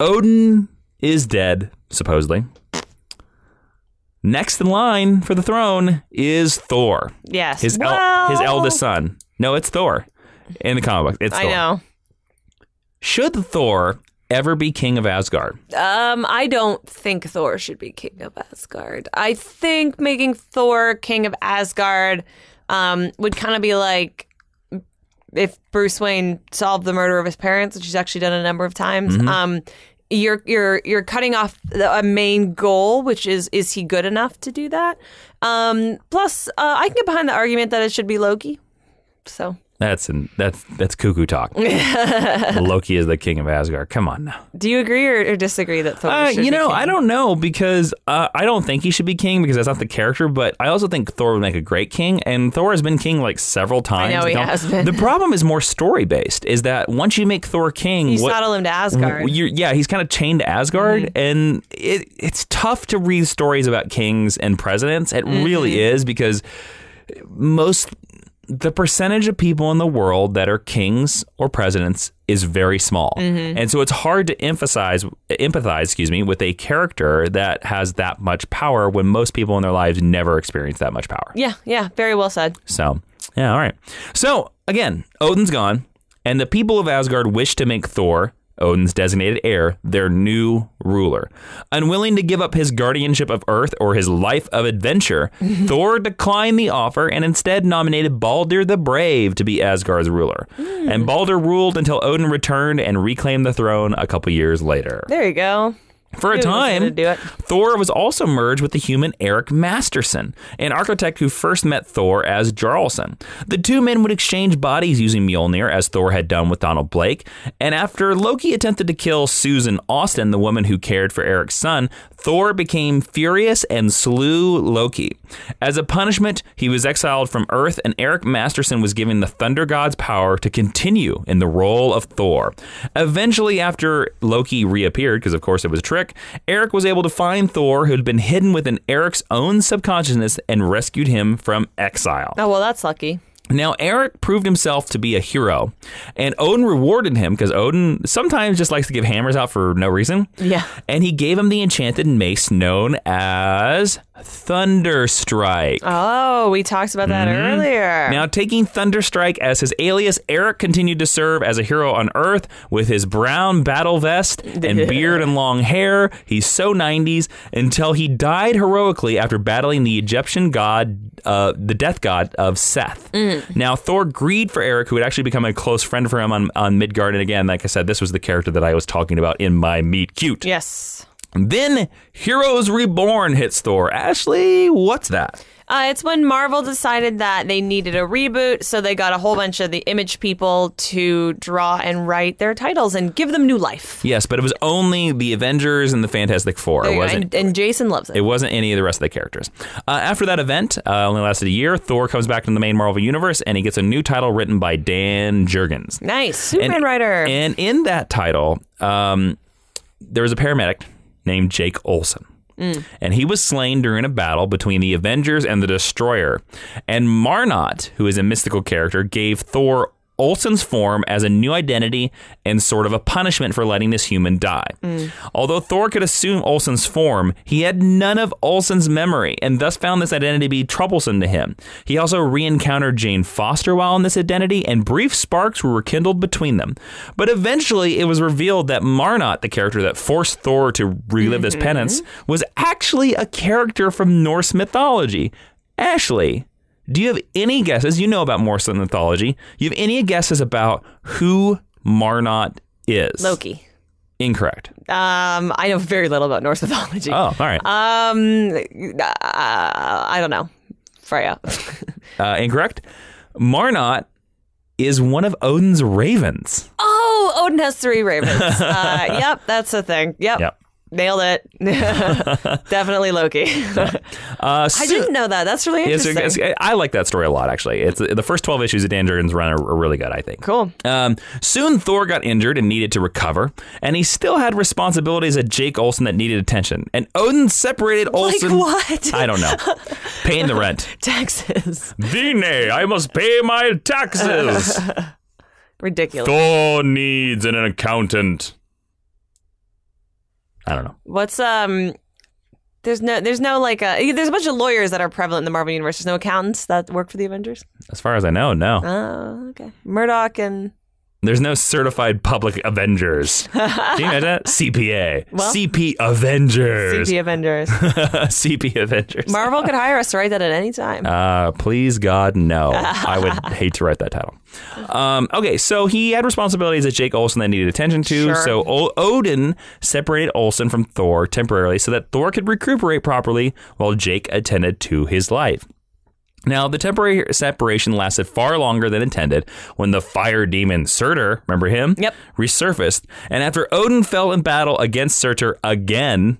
Odin is dead, supposedly. Next in line for the throne is Thor. Yes. His el- his eldest son. No, it's Thor. In the comic book, it's I Thor. know. Should Thor ever be king of Asgard? Um, I don't think Thor should be king of Asgard. I think making Thor king of Asgard um, would kind of be like if Bruce Wayne solved the murder of his parents, which he's actually done a number of times. Um, you're you're you're cutting off the, a main goal, which is is he good enough to do that? Um, plus, uh, I can get behind the argument that it should be Loki. So That's an, that's that's cuckoo talk. Loki is the king of Asgard. Come on now. Do you agree or, or disagree that Thor Uh, you know? I don't know because uh, I don't think he should be king because that's not the character. But I also think Thor would make a great king, and Thor has been king like several times. I know he Now, has been. The problem is more story based. Is that once you make Thor king, You what- saddle him to Asgard. yeah, he's kind of chained to Asgard, Mm-hmm. and it, it's tough to read stories about kings and presidents. It really Mm-hmm. is because most the percentage of people in the world that are kings or presidents is very small, Mm-hmm. and so it's hard to emphasize empathize, excuse me, with a character that has that much power when most people in their lives never experience that much power. yeah, yeah, very well said. So, yeah, all right. So, again, Odin's gone, and the people of Asgard wish to make Thor, Odin's designated heir, their new ruler. Unwilling to give up his guardianship of Earth or his life of adventure, Thor declined the offer and instead nominated Balder the Brave to be Asgard's ruler. Hmm. And Balder ruled until Odin returned and reclaimed the throne a couple years later. There you go. For a time. Thor was also merged with the human Eric Masterson, an architect who first met Thor as Jarlson. The two men would exchange bodies using Mjolnir, as Thor had done with Donald Blake. And after Loki attempted to kill Susan Austin, the woman who cared for Eric's son, Thor became furious and slew Loki. As a punishment, he was exiled from Earth, and Eric Masterson was given the Thunder God's power to continue in the role of Thor. Eventually, after Loki reappeared, because of course it was a trick, Eric Eric was able to find Thor, who had been hidden within Eric's own subconsciousness, and rescued him from exile. Oh well, that's lucky. Now, Eric proved himself to be a hero, and Odin rewarded him because Odin sometimes just likes to give hammers out for no reason. Yeah. And he gave him the enchanted mace known as Thunderstrike. Oh, we talked about that earlier. Mm-hmm. Now, taking Thunderstrike as his alias, Eric continued to serve as a hero on Earth with his brown battle vest and beard and long hair. He's so 90s until he died heroically after battling the Egyptian god, uh, the death god of Seth. Now, Thor grieved for Eric, who had actually become a close friend for him on, on Midgard. And again, like I said, this was the character that I was talking about in my Meet Cute. yes. Then Heroes Reborn hits Thor. Ashley, what's that? Uh, it's when Marvel decided that they needed a reboot, so they got a whole bunch of the image people to draw and write their titles and give them new life. Yes, but it was only the Avengers and the Fantastic Four. It wasn't. and, and Jason loves it. It wasn't any of the rest of the characters. Uh, after that event, uh, only lasted a year. Thor comes back to the main Marvel universe, and he gets a new title written by Dan Jurgens. nice. Superman and, writer. And in that title, um, there was a paramedic named Jake Olsen. And he was slain during a battle between the Avengers and the Destroyer. And Marnot, who is a mystical character, gave Thor Olsen's form as a new identity and sort of a punishment for letting this human die. Mm. Although Thor could assume Olsen's form, he had none of Olsen's memory and thus found this identity to be troublesome to him. He also re encountered Jane Foster while in this identity, and brief sparks were rekindled between them. But eventually, it was revealed that Marnot, the character that forced Thor to relive this mm-hmm. penance, was actually a character from Norse mythology. Ashley, do you have any guesses? You know about Norse mythology. You have any guesses about who Marnot is? Loki. Incorrect. Um, I know very little about Norse mythology. Oh, all right. Um, uh, I don't know. Freya. Uh, incorrect. Marnot is one of Odin's ravens. oh, Odin has three ravens. Uh, yep, that's a thing. Yep. Yep. Nailed it. Definitely Loki. Uh, I didn't know that. That's really interesting. it's- I like that story a lot, actually. It's the first twelve issues of Dan Jurgens run are, are really good. I think. cool. Um, soon Thor got injured and needed to recover, and he still had responsibilities at Jake Olsen that needed attention. And Odin separated Olsen. what? I don't know. Paying the rent. taxes. Dine, I must pay my taxes. Ridiculous. Thor needs an accountant. I don't know. What's um? There's no, there's no like a. There's a bunch of lawyers that are prevalent in the Marvel universe. There's no accountants that work for the Avengers. As far as I know, no. Oh, okay. Murdock and There's no certified public Avengers. Can you imagine that? CPA. Well- CP Avengers. CP Avengers. CP Avengers. Marvel could hire us to write that at any time. Uh, please God, no. I would hate to write that title. Um, okay, so he had responsibilities that Jake Olsen that needed attention to. Sure. So o- Odin separated Olsen from Thor temporarily so that Thor could recuperate properly while Jake attended to his life. Now, the temporary separation lasted far longer than intended when the fire demon Surtur, remember him? Yep. Resurfaced. And after Odin fell in battle against Surtur again,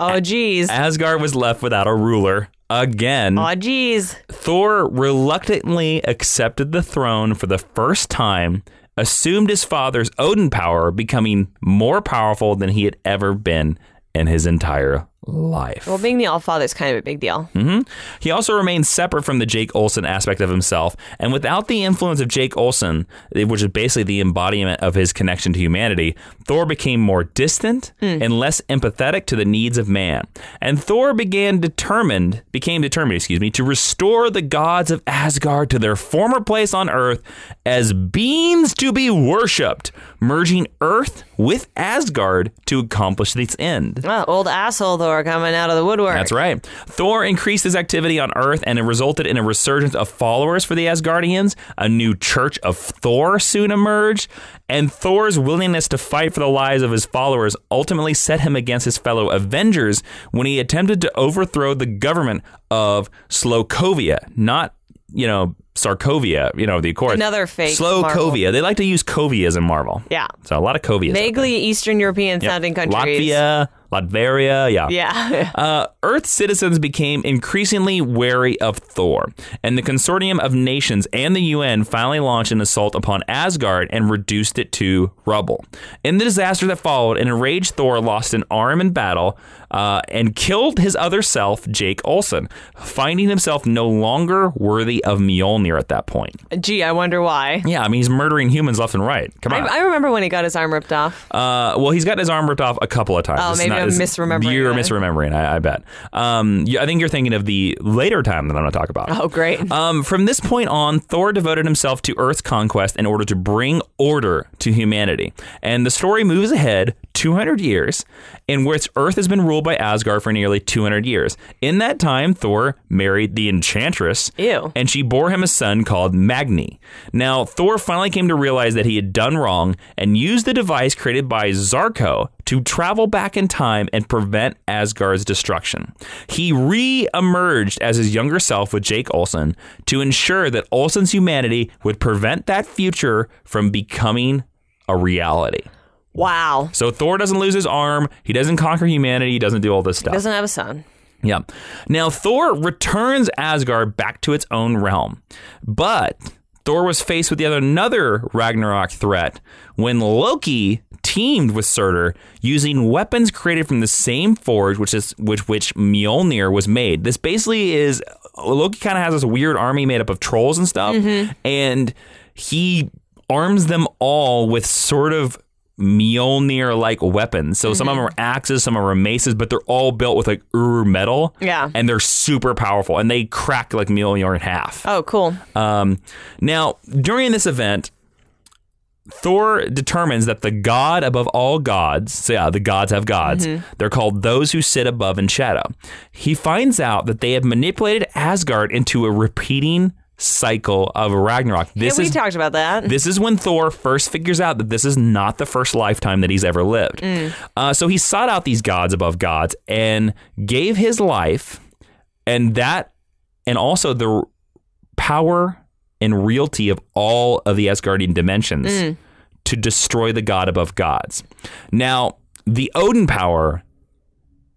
Oh, geez. Asgard was left without a ruler again. Oh, geez. Thor reluctantly accepted the throne for the first time, assumed his father's Odin power, becoming more powerful than he had ever been in his entire life. Well, being the All Father is kind of a big deal. Mm-hmm. He also remained separate from the Jake Olsen aspect of himself, and without the influence of Jake Olsen, which is basically the embodiment of his connection to humanity, Thor became more distant hmm. and less empathetic to the needs of man. And Thor began determined, became determined, excuse me, to restore the gods of Asgard to their former place on Earth as beings to be worshipped, merging Earth with Asgard to accomplish this end. Oh, old asshole Thor coming out of the woodwork. That's right. Thor increased his activity on Earth, and it resulted in a resurgence of followers for the Asgardians. A new Church of Thor soon emerged, and Thor's willingness to fight for the lives of his followers ultimately set him against his fellow Avengers when he attempted to overthrow the government of Slokovia, not you know Sokovia, you know the Accords. Another fake Slokovia. They like to use Kovias in Marvel. Yeah. So a lot of Kovias. Vaguely Eastern European Yep. sounding countries. Latvia, Latveria, yeah. Yeah. Uh, Earth citizens became increasingly wary of Thor, and the consortium of nations and the UN finally launched an assault upon Asgard and reduced it to rubble. In the disaster that followed, an enraged Thor lost an arm in battle uh, and killed his other self, Jake Olsen, finding himself no longer worthy of Mjolnir at that point. Gee, I wonder why. Yeah, I mean, he's murdering humans left and right. Come I, on. I remember when he got his arm ripped off. Uh, well, he's got his arm ripped off a couple of times. Oh, It's maybe I'm it's- misremembering You're that. misremembering, I, I bet. Um, you- I think you're thinking of the later time that I'm going to talk about. Oh, great. Um, from this point on, Thor devoted himself to Earth's conquest in order to bring order to humanity. And the story moves ahead 200 years, in which Earth has been ruled by Asgard for nearly 200 years. In that time, Thor married the Enchantress. Ew. And she bore him a son called Magni. Now, Thor finally came to realize that he had done wrong and used the device created by Zarrko to travel back in time and prevent Asgard's destruction. He re emerged as his younger self with Jake Olsen to ensure that Olsen's humanity would prevent that future from becoming a reality. wow. So Thor doesn't lose his arm, he doesn't conquer humanity, he doesn't do all this stuff. He Doesn't have a son. Yeah. Now Thor returns Asgard back to its own realm. But Thor was faced with yet another Ragnarok threat when Loki teamed with Surtur using weapons created from the same forge which is which which Mjolnir was made. This basically is Loki kind of has this weird army made up of trolls and stuff mm-hmm. and he arms them all with sort of Mjolnir like weapons. So some of them are axes, some of them are maces, but they're all built with like Ur metal. Yeah. And they're super powerful and they crack like Mjolnir in half. Oh, cool. Um, now, during this event, Thor determines that the god above all gods, so yeah, the gods have gods, they're called those who sit above in shadow. He finds out that they have manipulated Asgard into a repeating cycle of Ragnarok. This yeah, we is talked about that. this is when Thor first figures out that this is not the first lifetime that he's ever lived. Uh, so he sought out these gods above gods and gave his life, and that, and also the power and realty of all of the Asgardian dimensions to destroy the god above gods. Now, the Odin power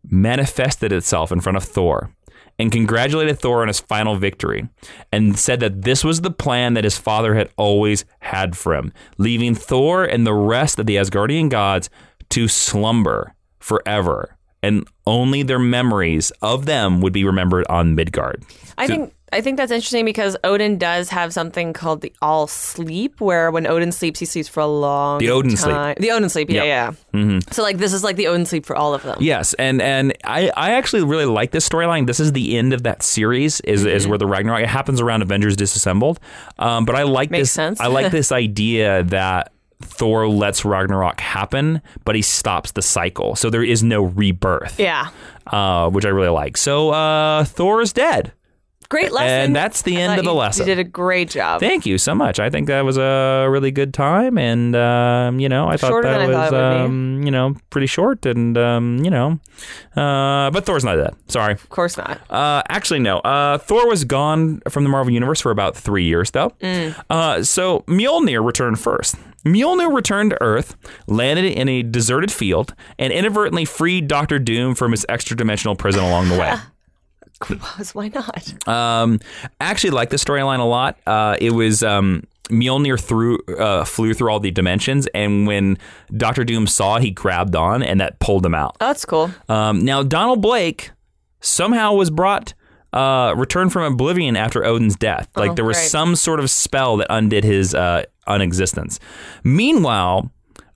manifested itself in front of Thor and congratulated Thor on his final victory and said that this was the plan that his father had always had for him, leaving Thor and the rest of the Asgardian gods to slumber forever. And only their memories of them would be remembered on Midgard. I think I think that's interesting because Odin does have something called the all sleep, where when Odin sleeps, he sleeps for a long The Odin sleep. time. The Odin sleep, yeah, yeah. Mm-hmm. So like this is like the Odin sleep for all of them. Yes, and and I, I actually really like this storyline. This is the end of that series. Is is Mm-hmm. where the Ragnarok it happens around Avengers Disassembled. Um, but I like Makes this. sense. I like this idea that Thor lets Ragnarok happen, but he stops the cycle, so there is no rebirth. Yeah. uh, which I really like. So uh, Thor is dead. Great lesson. And that's the I end of the you- lesson. You did a great job. Thank you so much. I think that was a really good time, and um, you know, I thought Shorter that than I was thought it would be. um, you know pretty short, and um, you know, uh, but Thor's not dead. Sorry. of course not. Uh, actually, no. Uh, Thor was gone from the Marvel Universe for about three years, though. Uh, so Mjolnir returned first. Mjolnir returned to Earth, landed in a deserted field, and inadvertently freed Doctor Doom from his extra dimensional prison along the way. Because why not? Um, actually, like the storyline a lot. Uh, it was um, Mjolnir through uh, flew through all the dimensions, and when Doctor Doom saw, it, he grabbed on, and that pulled him out. Oh, that's cool. Um, now Donald Blake somehow was brought. Uh, returned from oblivion after Odin's death. Like Oh, there was great. some sort of spell that undid his uh, unexistence. Meanwhile,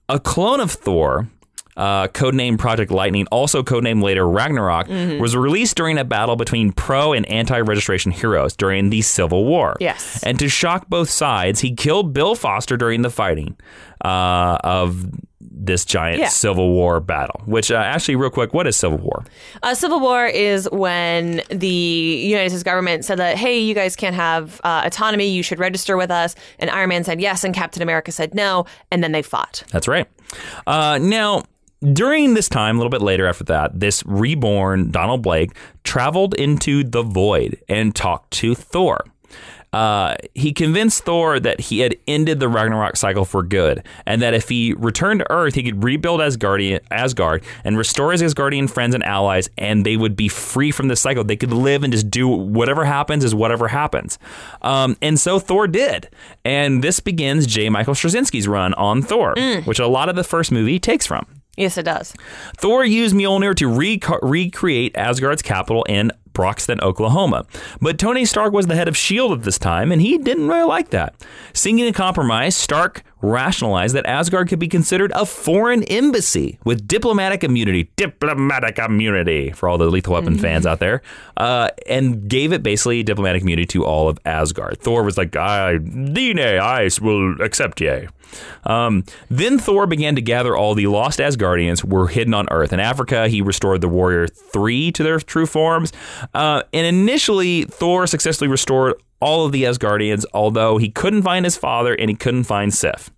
a clone of Thor, uh, codenamed Project Lightning, also codenamed later Ragnarok, Mm-hmm. was released during a battle between pro and anti registration heroes during the Civil War. Yes. And to shock both sides, he killed Bill Foster during the fighting uh, of this giant Yeah. Civil War battle. Which, uh, actually, real quick, what is Civil War? Uh, Civil War is when the United States government said that, hey, you guys can't have uh, autonomy. You should register with us. And Iron Man said yes, and Captain America said no. And then they fought. That's right. Uh, now, during this time, a little bit later after that, this reborn Donald Blake traveled into the void and talked to Thor. Uh, he convinced Thor that he had ended the Ragnarok cycle for good, and that if he returned to Earth, he could rebuild Asgardian, Asgard and restore his Asgardian friends and allies, and they would be free from this cycle. They could live and just do whatever happens is whatever happens. Um, and so Thor did, and this begins J. Michael Straczynski's run on Thor, which a lot of the first movie takes from. Yes, it does. Thor used Mjolnir to reco- recreate Asgard's capital in Broxton, Oklahoma. But Tony Stark was the head of S.H.I.E.L.D. at this time, and he didn't really like that. Seeking a compromise, Stark rationalized that Asgard could be considered a foreign embassy with diplomatic immunity. Diplomatic immunity for all the Lethal Weapon fans out there. Uh, and gave it basically diplomatic immunity to all of Asgard. Thor was like, I, Dine, I will accept ye. Um, then Thor began to gather all the lost Asgardians were hidden on Earth. In Africa, he restored the Warrior Three to their true forms. Uh, and initially, Thor successfully restored all of the Asgardians, although he couldn't find his father and he couldn't find Sif.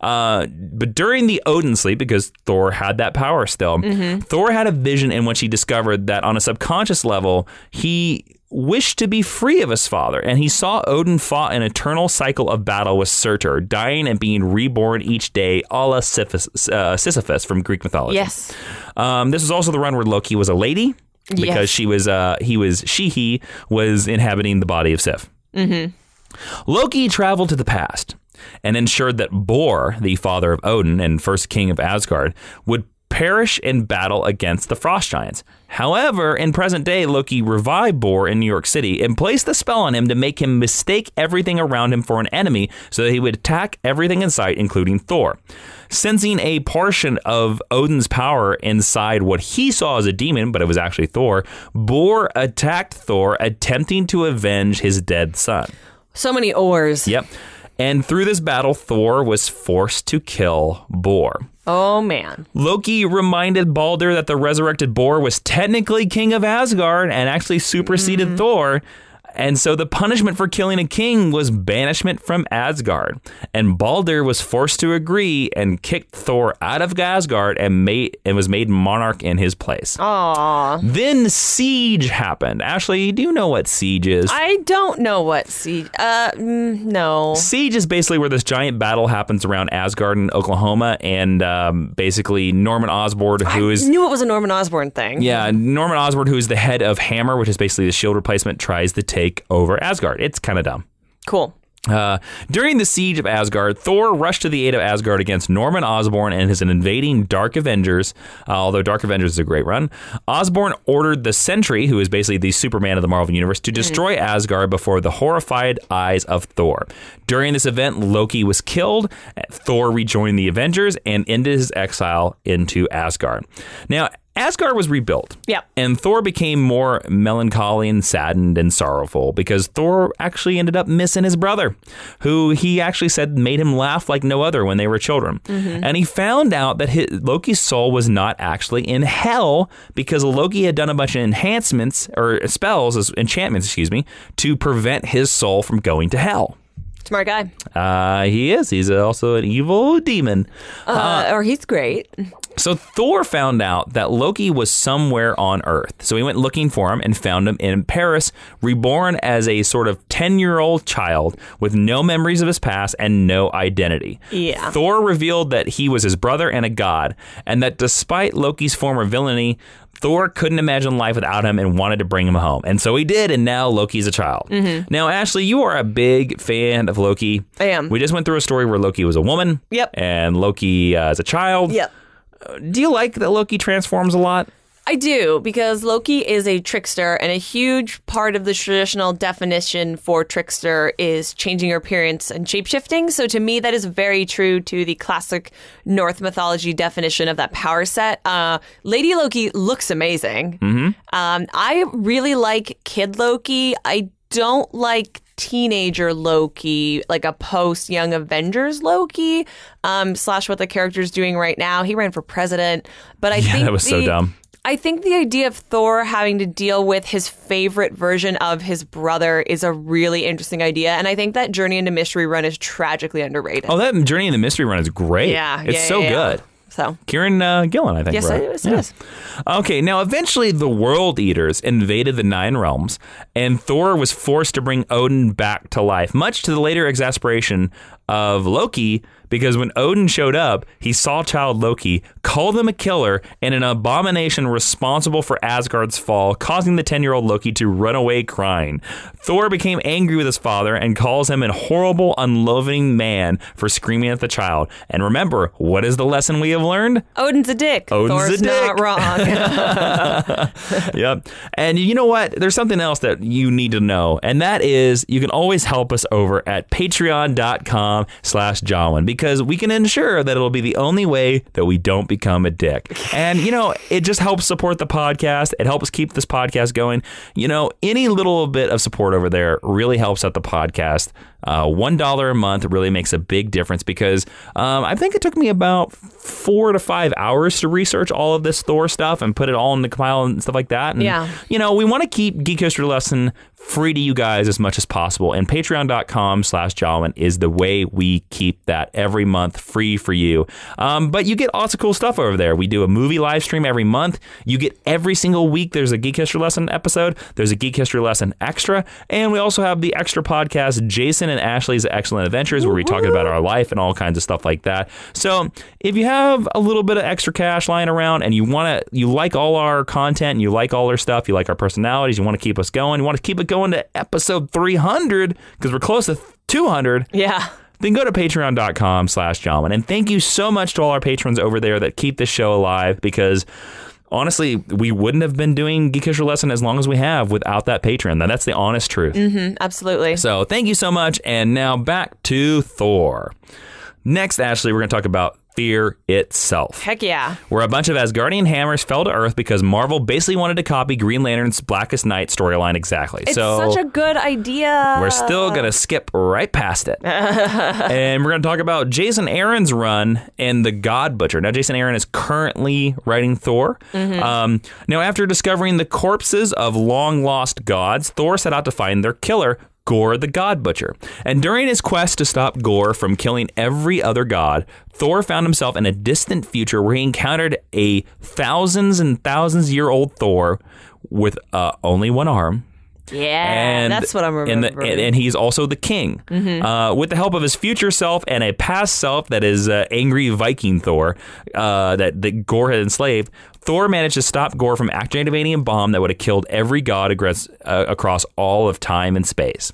Uh, but during the Odin sleep, because Thor had that power still, Thor had a vision in which he discovered that on a subconscious level, he wished to be free of his father, and he saw Odin fought an eternal cycle of battle with Surtur, dying and being reborn each day, a la Sisyphus, uh, Sisyphus from Greek mythology. Yes. Um, this was also the run where Loki was a lady because Yes. she was uh, he was she he was inhabiting the body of Sif. Mm-hmm. Loki traveled to the past and ensured that Bor, the father of Odin and first king of Asgard, would perish in battle against the frost giants. However, in present day, Loki revived Bor in New York City and placed the spell on him to make him mistake everything around him for an enemy so that he would attack everything in sight, including Thor. Sensing a portion of Odin's power inside what he saw as a demon, but it was actually Thor, Bor attacked Thor, attempting to avenge his dead son. So many oars. Yep. And through this battle, Thor was forced to kill Bor. Oh, man. Loki reminded Balder that the resurrected Bor was technically king of Asgard and actually superseded mm-hmm. Thor. And so the punishment for killing a king was banishment from Asgard. And Balder was forced to agree and kicked Thor out of Asgard and made and was made monarch in his place. Aw. Then siege happened. Ashley, do you know what siege is? I don't know what siege. Uh, mm, no. Siege is basically where this giant battle happens around Asgard in Oklahoma, and um, basically Norman Osborn, who is Knew it was a Norman Osborn thing. yeah Norman Osborn, who is the head of Hammer, which is basically the shield replacement, tries to take over Asgard. It's kind of dumb. Cool. Uh, during the siege of Asgard, Thor rushed to the aid of Asgard against Norman Osborn and his invading Dark Avengers. Uh, although Dark Avengers is a great run, Osborn ordered the Sentry, who is basically the Superman of the Marvel Universe, to destroy Asgard before the horrified eyes of Thor. During this event, Loki was killed. Thor rejoined the Avengers and ended his exile into Asgard. Now, Asgard was rebuilt. Yep. And Thor became more melancholy and saddened and sorrowful because Thor actually ended up missing his brother, who he actually said made him laugh like no other when they were children. And he found out that his, Loki's soul was not actually in hell because Loki had done a bunch of enhancements or spells, as enchantments, excuse me, to prevent his soul from going to hell. Smart guy. Uh, he is. He's also an evil demon. Uh, or he's great. So Thor found out that Loki was somewhere on Earth. So he went looking for him and found him in Paris, reborn as a sort of 10 year old child with no memories of his past and no identity. Yeah. Thor revealed that he was his brother and a god, and that despite Loki's former villainy, Thor couldn't imagine life without him and wanted to bring him home. And so he did, and now Loki's a child. Now, Ashley, you are a big fan of Loki. Mm-hmm. I am. We just went through a story where Loki was a woman. Yep. And Loki uh, is a child. Yep. Do you like that Loki transforms a lot? I do because Loki is a trickster, and a huge part of the traditional definition for trickster is changing your appearance and shapeshifting. So to me, that is very true to the classic Norse mythology definition of that power set. Uh, Lady Loki looks amazing. Mm-hmm. Um, I really like Kid Loki. I don't like teenager Loki, like a post Young Avengers Loki, um, slash what the character's doing right now. He ran for president, but I Yeah, think that was so the- dumb. I think the idea of Thor having to deal with his favorite version of his brother is a really interesting idea, and I think that Journey into Mystery Run is tragically underrated. Oh, that Journey into Mystery Run is great. yeah, it's yeah, so yeah. good. So Kieron uh, Gillen, I think. yes, wrote it is. It is. Okay, now eventually the World Eaters invaded the Nine Realms, and Thor was forced to bring Odin back to life, much to the later exasperation of Loki. Because when Odin showed up, he saw child Loki, called him a killer and an abomination responsible for Asgard's fall, causing the 10 year old Loki to run away crying. Thor became angry with his father and calls him a horrible, unloving man for screaming at the child. And remember, what is the lesson we have learned? Odin's a dick. Odin's Thor's a dick. not wrong. yep. And you know what? There's something else that you need to know, and that is you can always help us over at patreon.com slash Jawiin because we can ensure that it'll be the only way that we don't become a dick. And, you know, it just helps support the podcast. It helps keep this podcast going. You know, any little bit of support over there really helps out the podcast. Uh, $1 a month really makes a big difference because um, I think it took me about four to five hours to research all of this Thor stuff and put it all in the compile and stuff like that. And, Yeah. you know, we want to keep Geek History Lesson free to you guys as much as possible. And patreon.com slash Jawiin is the way we keep that every month free for you. Um, but you get lots of cool stuff over there. We do a movie live stream every month. You get every single week, there's a Geek History Lesson episode, there's a Geek History Lesson extra. And we also have the extra podcast, Jason and Ashley's Excellent Adventures, where we talk about our life and all kinds of stuff like that. So if you have a little bit of extra cash lying around and you want to, you like all our content and you like all our stuff, you like our personalities, you want to keep us going, you want to keep it going to episode 300 because we're close to 200 yeah. then go to patreon.com slash. And thank you so much to all our patrons over there that keep this show alive because honestly, we wouldn't have been doing Geek History Lesson as long as we have without that patron. Now, that's the honest truth. Mm-hmm, absolutely. So thank you so much. And now back to Thor. Next, Ashley, we're going to talk about fear itself Heck yeah. where a bunch of Asgardian hammers fell to Earth because Marvel basically wanted to copy Green Lantern's Blackest Night storyline exactly. It's so such a good idea. we're still going to skip right past it. and we're going to talk about Jason Aaron's run and the God Butcher. Now, Jason Aaron is currently writing Thor. Um, now, after discovering the corpses of long lost gods, Thor set out to find their killer. Gore the God Butcher. And during his quest to stop Gore from killing every other god, Thor found himself in a distant future where he encountered a thousands and thousands year old Thor with uh, only one arm, Yeah. that's what I'm and, remembering. the, and, and he's also the king. Uh, with the help of his future self and a past self that is uh, angry Viking Thor uh, that, that Gore had enslaved, Thor managed to stop Gore from activating a bomb that would have killed every god across, uh, across all of time and space.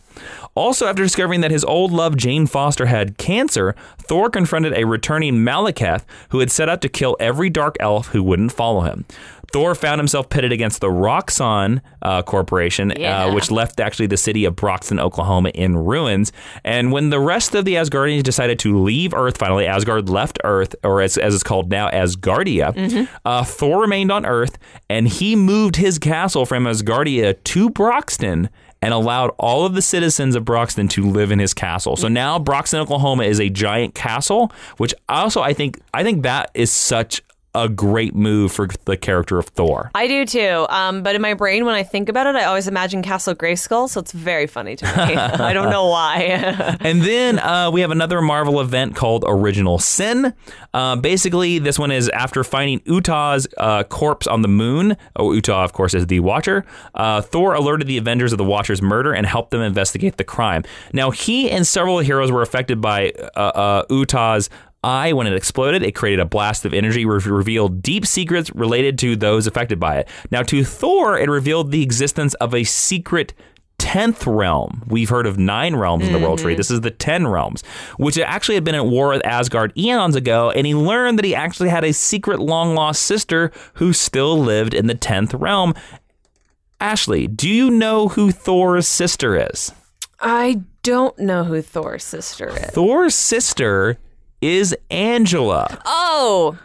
Also, after discovering that his old love Jane Foster had cancer, Thor confronted a returning Malekith who had set out to kill every dark elf who wouldn't follow him. Thor found himself pitted against the Roxxon uh, Corporation, Yeah. uh, which left actually the city of Broxton, Oklahoma, in ruins. And when the rest of the Asgardians decided to leave Earth, finally, Asgard left Earth, or as, as it's called now, Asgardia. Uh, Thor remained on Earth, and he moved his castle from Asgardia to Broxton. And allowed all of the citizens of Broxton to live in his castle. So now Broxton, Oklahoma, is a giant castle. Which also I think I think that is such a great move for the character of Thor. I do too. Um, but in my brain, when I think about it, I always imagine Castle Grayskull, so it's very funny to me. I don't know why. And then uh, we have another Marvel event called Original Sin. Uh, basically, this one is after finding Utah's uh, corpse on the moon. Oh, Utah, of course, is the Watcher. Uh, Thor alerted the Avengers of the Watcher's murder and helped them investigate the crime. Now, he and several heroes were affected by uh, uh, Utah's eye when it exploded. It created a blast of energy, re- revealed deep secrets related to those affected by it. Now, to Thor, it revealed the existence of a secret. 10th realm. We've heard of nine realms in the world tree. Mm-hmm. This is the 10 realms, which actually had been at war with Asgard eons ago. And he learned that he actually had a secret long lost sister who still lived in the 10th realm. Ashley, do you know who Thor's sister is? I don't know who Thor's sister is. Thor's sister is Angela. Oh,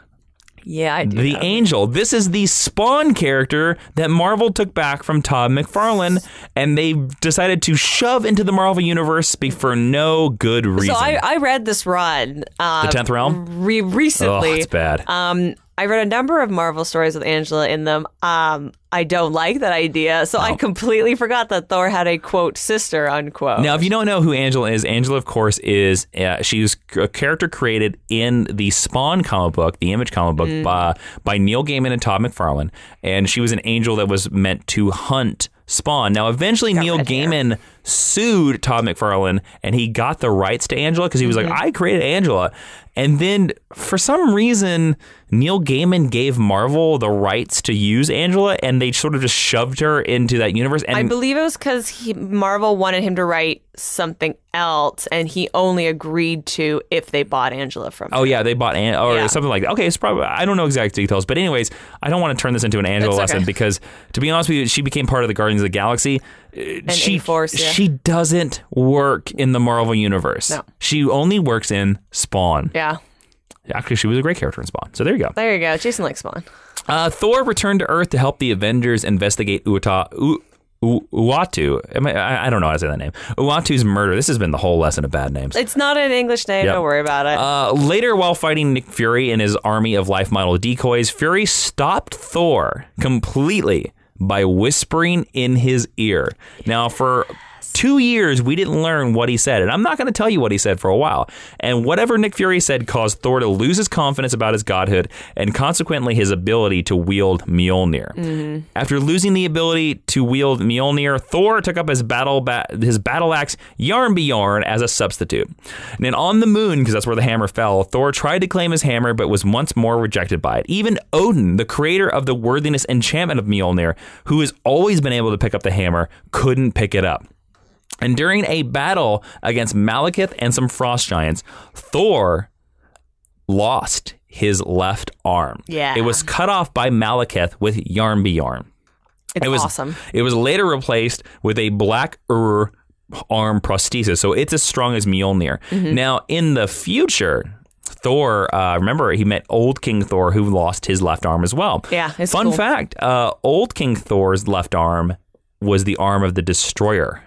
yeah, I do. The know. Angel. This is the Spawn character that Marvel took back from Todd McFarlane, and they decided to shove into the Marvel universe be- for no good reason. So I, I read this run. Uh, the tenth realm. re- Oh, recently. it's bad. Um, I read a number of Marvel stories with Angela in them. Um, I don't like that idea, so I completely forgot that Thor had a quote sister unquote. Now, if you don't know who Angela is, Angela, of course, is uh, she's a character created in the Spawn comic book, the Image comic book Mm. by, by Neil Gaiman and Todd McFarlane, and she was an angel that was meant to hunt Spawn. Now, eventually, Neil red hair. Gaiman sued Todd McFarlane, and he got the rights to Angela because he was Mm-hmm. like, "I created Angela," and then for some reason, Neil Gaiman gave Marvel the rights to use Angela, and they sort of just shoved her into that universe. And I believe it was because Marvel wanted him to write something else, and he only agreed to if they bought Angela from. Oh yeah, they bought An- or Yeah. something like that. Okay, it's probably I don't know exact details, but anyways, I don't want to turn this into an Angela It's lesson because to be honest with you, she became part of the Guardians of the Galaxy. Uh, she A-Force, yeah. she doesn't work in the Marvel universe. No. She only works in Spawn. Yeah, Actually, she was a great character in Spawn. So there you go. there you go. Jason likes Spawn. Uh, Thor returned to Earth to help the Avengers investigate Uta. U- U- Uatu. I I don't know how to say that name. Uatu's murder. This has been the whole lesson of bad names. It's not an English name. Yep. Don't worry about it. Uh, later, while fighting Nick Fury and his army of life model decoys, Fury stopped Thor completely by whispering in his ear. Now, for two years, we didn't learn what he said, and I'm not going to tell you what he said for a while. And whatever Nick Fury said caused Thor to lose his confidence about his godhood and consequently his ability to wield Mjolnir. Mm-hmm. After losing the ability to wield Mjolnir, Thor took up his battle ba- his battle axe Jarnbjorn as a substitute. And then on the moon, because that's where the hammer fell, Thor tried to claim his hammer but was once more rejected by it. Even Odin, the creator of the worthiness enchantment of Mjolnir, who has always been able to pick up the hammer, couldn't pick it up. And during a battle against Malekith and some frost giants, Thor lost his left arm. Yeah. It was cut off by Malekith with Jarnbjorn. it's It was awesome. It was later replaced with a black Ur arm prosthesis, so it's as strong as Mjolnir. Mm-hmm. Now, in the future, Thor, uh, remember he met Old King Thor, who lost his left arm as well. Yeah, it's Fun cool. fact: uh, Old King Thor's left arm was the arm of the Destroyer.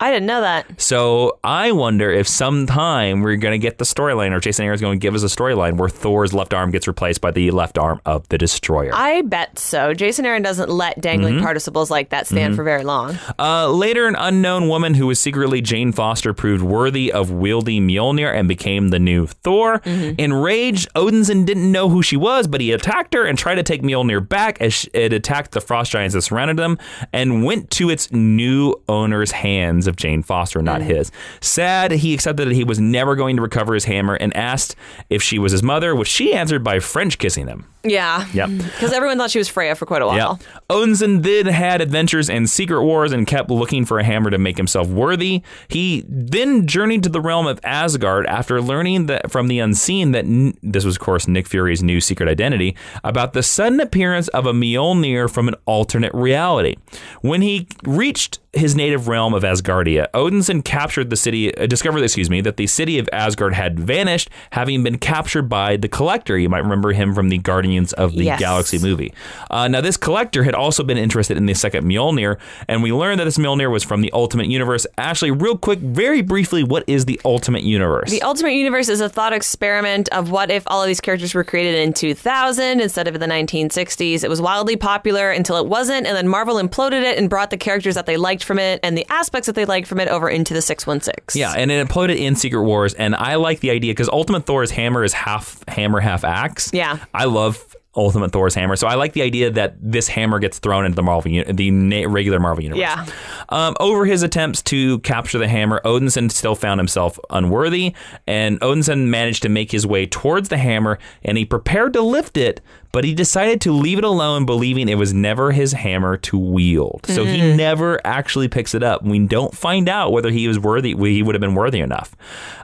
I didn't know that. So I wonder if sometime we're going to get the storyline, or Jason Aaron's going to give us a storyline where Thor's left arm gets replaced by the left arm of the Destroyer. I bet so. Jason Aaron doesn't let dangling Mm-hmm. participles like that stand for very long. Uh, later, an unknown woman who was secretly Jane Foster proved worthy of wielding Mjolnir and became the new Thor. Enraged, Odinson didn't know who she was, but he attacked her and tried to take Mjolnir back as it attacked the frost giants that surrounded them and went to its new owner's hands. Of Jane Foster, not mm-hmm. his. Sad, he accepted that he was never going to recover his hammer and asked if she was his mother, which she answered by French kissing him. Yeah. Yep. Because everyone thought she was Freya for quite a while. Yeah. Odinson then had adventures and secret wars and kept looking for a hammer to make himself worthy. He then journeyed to the realm of Asgard after learning that from the unseen that n- this was, of course, Nick Fury's new secret identity about the sudden appearance of a Mjolnir from an alternate reality. When he reached his native realm of Asgardia, Odinson captured the city, uh, discovered, excuse me, that the city of Asgard had vanished, having been captured by the Collector. You might remember him from the Guardians of the Yes. Galaxy movie. Uh, now, this Collector had also been interested in the second Mjolnir, and we learned that this Mjolnir was from the Ultimate Universe. Ashley, real quick, very briefly, what is the Ultimate Universe? The Ultimate Universe is a thought experiment of what if all of these characters were created in 2000 instead of in the 1960s. It was wildly popular until it wasn't, and then Marvel imploded it and brought the characters that they liked from it and the aspects that they liked from it over into the 616. Yeah, and it imploded in Secret Wars, and I like the idea because Ultimate Thor's hammer is half hammer, half axe. Yeah. I love Ultimate Thor's hammer, so I like the idea that this hammer gets thrown into the Marvel, uni- the na- regular Marvel universe. Yeah. Um, over his attempts to capture the hammer, Odinson still found himself unworthy, and Odinson managed to make his way towards the hammer, and he prepared to lift it, but he decided to leave it alone, believing it was never his hammer to wield. So he never actually picks it up. We don't find out whether he was worthy. He would have been worthy enough.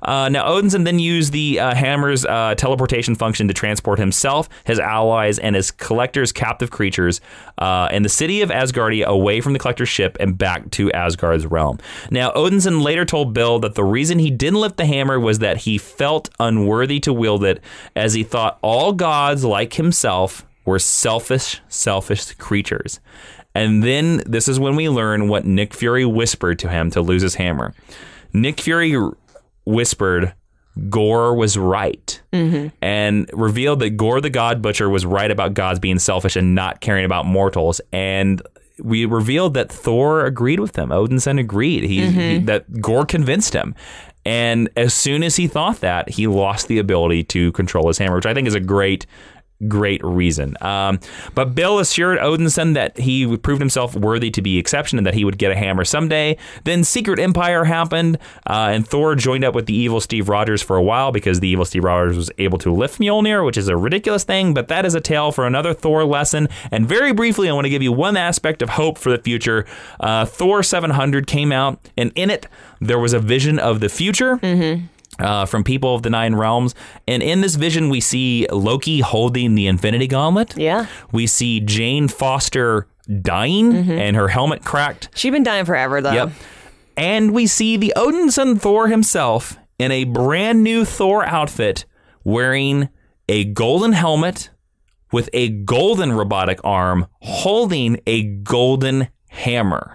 Uh, now Odinson then used the uh, hammer's uh, teleportation function to transport himself, his allies, and his collector's captive creatures uh, and the city of Asgardia away from the collector's ship and back to Asgard's realm. Now Odinson later told Bill that the reason he didn't lift the hammer was that he felt unworthy to wield it, as he thought all gods like himself were selfish, selfish creatures. And then this is when we learn what Nick Fury whispered to him to lose his hammer. Nick Fury whispered, Gore was right, mm-hmm. and revealed that Gore the God Butcher was right about gods being selfish and not caring about mortals. And we revealed that Thor agreed with him. Odinson agreed. He, he- mm-hmm. that Gore convinced him. And as soon as he thought that, he lost the ability to control his hammer, which I think is a great great reason. Um, but Bill assured Odinson that he proved himself worthy to be exception and that he would get a hammer someday. Then Secret Empire happened, uh, and Thor joined up with the evil Steve Rogers for a while because the evil Steve Rogers was able to lift Mjolnir, which is a ridiculous thing, but that is a tale for another Thor lesson. And very briefly, I want to give you one aspect of hope for the future. Uh, Thor 700 came out, and in it, there was a vision of the future uh, from people of the nine realms. And in this vision, we see Loki holding the Infinity Gauntlet. Yeah. We see Jane Foster dying and her helmet cracked. She'd been dying forever, though. Yep. And we see the Odinson Thor himself in a brand new Thor outfit wearing a golden helmet with a golden robotic arm holding a golden hammer.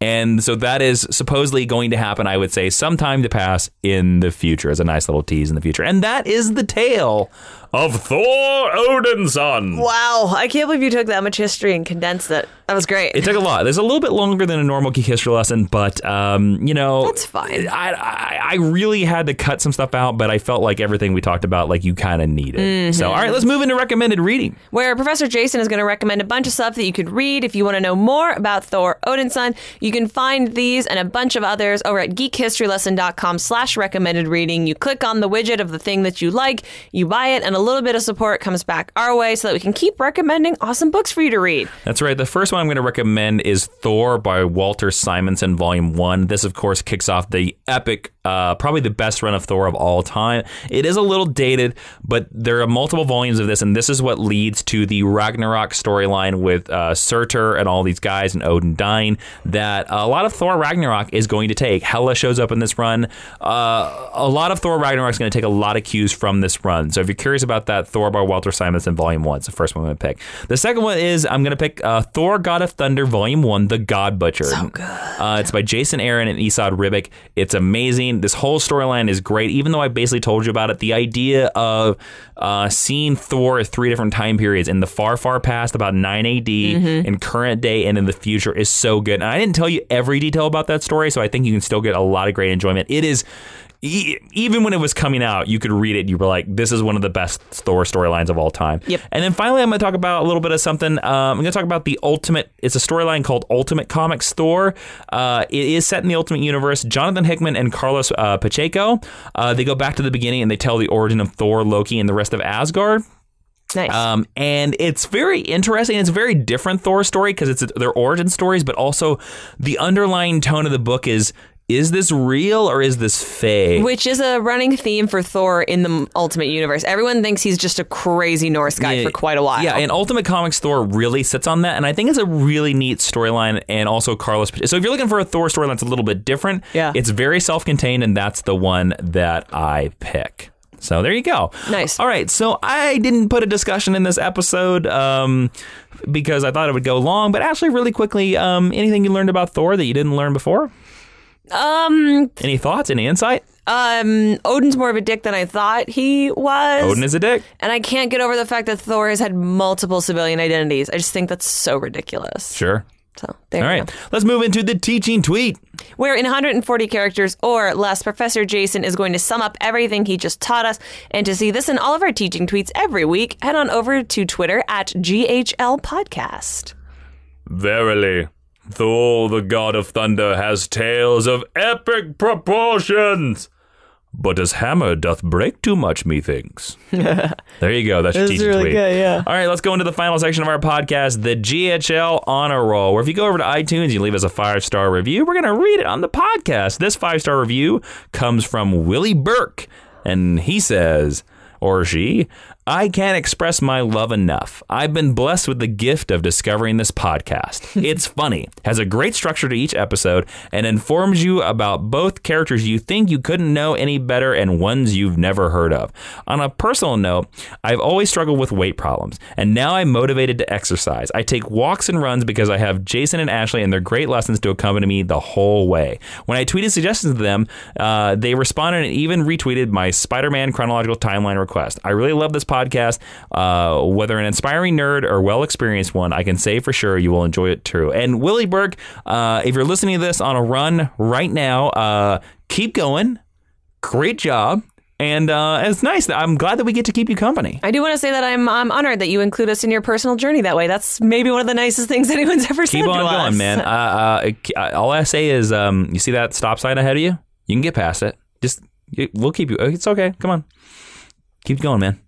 And so that is supposedly going to happen, I would say, sometime to pass in the future as a nice little tease in the future. And that is the tale of Thor Odinson. Wow. I can't believe you took that much history and condensed it. That was great. It took a lot. There's a little bit longer than a normal geek history lesson, but um, you know, That's fine. I, I I really had to cut some stuff out, but I felt like everything we talked about, like you kind of needed. Mm-hmm. So, all right, let's move into recommended reading. where Professor Jason is going to recommend a bunch of stuff that you could read if you want to know more about Thor Odinson. You can find these and a bunch of others over at geekhistorylesson.com slash recommended reading. You click on the widget of the thing that you like, you buy it, and a little bit of support comes back our way so that we can keep recommending awesome books for you to read. That's right. The first one I'm going to recommend is Thor by Walter Simonson, Volume 1. This, of course, kicks off the epic, uh, probably the best run of Thor of all time. It is a little dated, but there are multiple volumes of this, and this is what leads to the Ragnarok storyline with uh, Surtur and all these guys and Odin dying that a lot of Thor Ragnarok is going to take. Hela shows up in this run. Uh, a lot of Thor Ragnarok is going to take a lot of cues from this run. So if you're curious about that, Thor by Walter Simonson, Volume 1 It's the first one I'm going to pick. The second one is I'm going to pick uh, Thor God of Thunder, Volume 1, The God Butcher. So good. Uh, it's by Jason Aaron and Esad Ribic. It's amazing. This whole storyline is great. Even though I basically told you about it, the idea of uh, seeing Thor at three different time periods in the far, far past, about 9 AD, in current day, and in the future is so good. And I didn't tell you every detail about that story, so I think you can still get a lot of great enjoyment. It is e- even when it was coming out, you could read it. and You were like, "This is one of the best Thor storylines of all time." Yep. And then finally, I'm going to talk about a little bit of something. Um, I'm going to talk about the Ultimate. It's a storyline called Ultimate Comics Thor. Uh, it is set in the Ultimate Universe. Jonathan Hickman and Carlos uh, Pacheco. Uh, they go back to the beginning and they tell the origin of Thor, Loki, and the rest of Asgard. Nice. Um, and it's very interesting. It's a very different Thor story because it's their origin stories, but also the underlying tone of the book is is this real or is this fake? Which is a running theme for Thor in the Ultimate Universe. Everyone thinks he's just a crazy Norse guy Yeah, for quite a while. Yeah, and Ultimate Comics Thor really sits on that, and I think it's a really neat storyline. And also Carlos. So if you're looking for a Thor storyline that's a little bit different, Yeah. it's very self-contained, and that's the one that I pick. So there you go. Nice. All right. So I didn't put a discussion in this episode um, because I thought it would go long. But actually, really quickly, um, anything you learned about Thor that you didn't learn before? Um, Any thoughts? Any insight? um, Odin's more of a dick than I thought he was. Odin is a dick. and I can't get over the fact that Thor has had multiple civilian identities. I just think that's so ridiculous. Sure. So there All right. go. Let's move into the teaching tweet. Where in 140 characters or less, Professor Jason is going to sum up everything he just taught us. And to see this and all of our teaching tweets every week, head on over to Twitter at GHL Podcast. Verily, Thor, the god of thunder, has tales of epic proportions. But his hammer doth break too much, methinks. there you go. That's, teaching tweet. yeah. All right, let's go into the final section of our podcast, the GHL Honor Roll, where if you go over to iTunes, you leave us a five star review, we're going to read it on the podcast. This five star review comes from Willie Burke, and he says, or she, I can't express my love enough. I've been blessed with the gift of discovering this podcast. It's funny, has a great structure to each episode, and informs you about both characters you think you couldn't know any better and ones you've never heard of. On a personal note, I've always struggled with weight problems, and now I'm motivated to exercise. I take walks and runs because I have Jason and Ashley and their great lessons to accompany me the whole way. When I tweeted suggestions to them, uh, they responded and even retweeted my Spider Man chronological timeline request. I really love this podcast. Uh, whether an inspiring nerd or well experienced one, I can say for sure you will enjoy it too. And Willie Burke, uh, if you're listening to this on a run right now, uh, keep going. Great job. And uh, it's nice. I'm glad that we get to keep you company. I do want to say that I'm I'm honored that you include us in your personal journey that way. That's maybe one of the nicest things anyone's ever said Keep on to us. going, man. Uh, uh, all I say is, um, you see that stop sign ahead of you? You can get past it. Just we'll keep you. It's okay. Come on, keep going, man.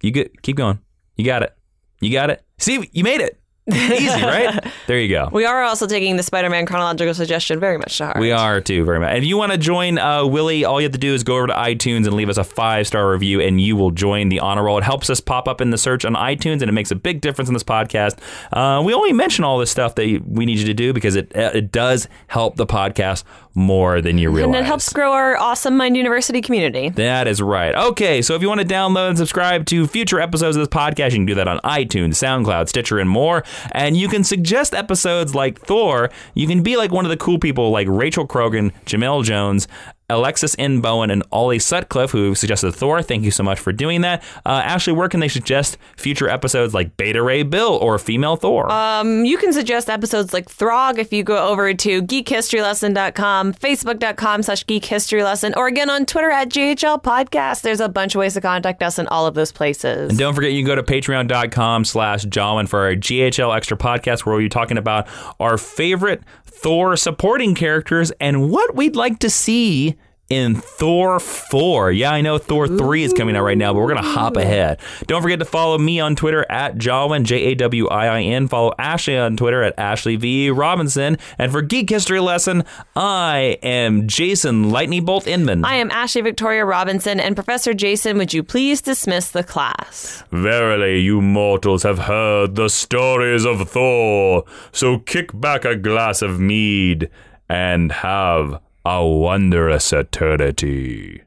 You get keep going. You got it. You got it. See, you made it. Easy, right? There you go. We are also taking the Spider-Man chronological suggestion very much to heart. We are too, very much. And if you want to join uh, Willie, all you have to do is go over to iTunes and leave us a five star review, and you will join the honor roll. It helps us pop up in the search on iTunes, and it makes a big difference in this podcast. Uh, we only mention all this stuff that we need you to do because it it does help the podcast more than you realize. and it helps grow our awesome Mind University community. That is right. Okay, so if you want to download and subscribe to future episodes of this podcast, you can do that on iTunes, SoundCloud, Stitcher, and more. And you can suggest episodes like Thor. You can be like one of the cool people like Rachel Krogan, Jamel Jones, Alexis N. Bowen, and Ollie Sutcliffe, who suggested Thor. Thank you so much for doing that. Uh, Ashley, where can they suggest future episodes like Beta Ray Bill or Female Thor? Um, you can suggest episodes like Throg if you go over to geekhistorylesson.com, facebook.com slash geekhistorylesson, or again on Twitter at GHL Podcast. There's a bunch of ways to contact us in all of those places. And don't forget, you can go to patreon.com slash Jawiin for our GHL Extra podcast where we're talking about our favorite Thor supporting characters and what we'd like to see in Thor 4. Yeah, I know Thor 3 is coming out right now, but we're going to hop ahead. Don't forget to follow me on Twitter at Jawiin, J A W I I N. Follow Ashley on Twitter at Ashley V. Robinson. And for Geek History Lesson, I am Jason Lightning Bolt Inman. I am Ashley Victoria Robinson, and Professor Jason, would you please dismiss the class? Verily, you mortals have heard the stories of Thor, so kick back a glass of mead and have a wondrous eternity.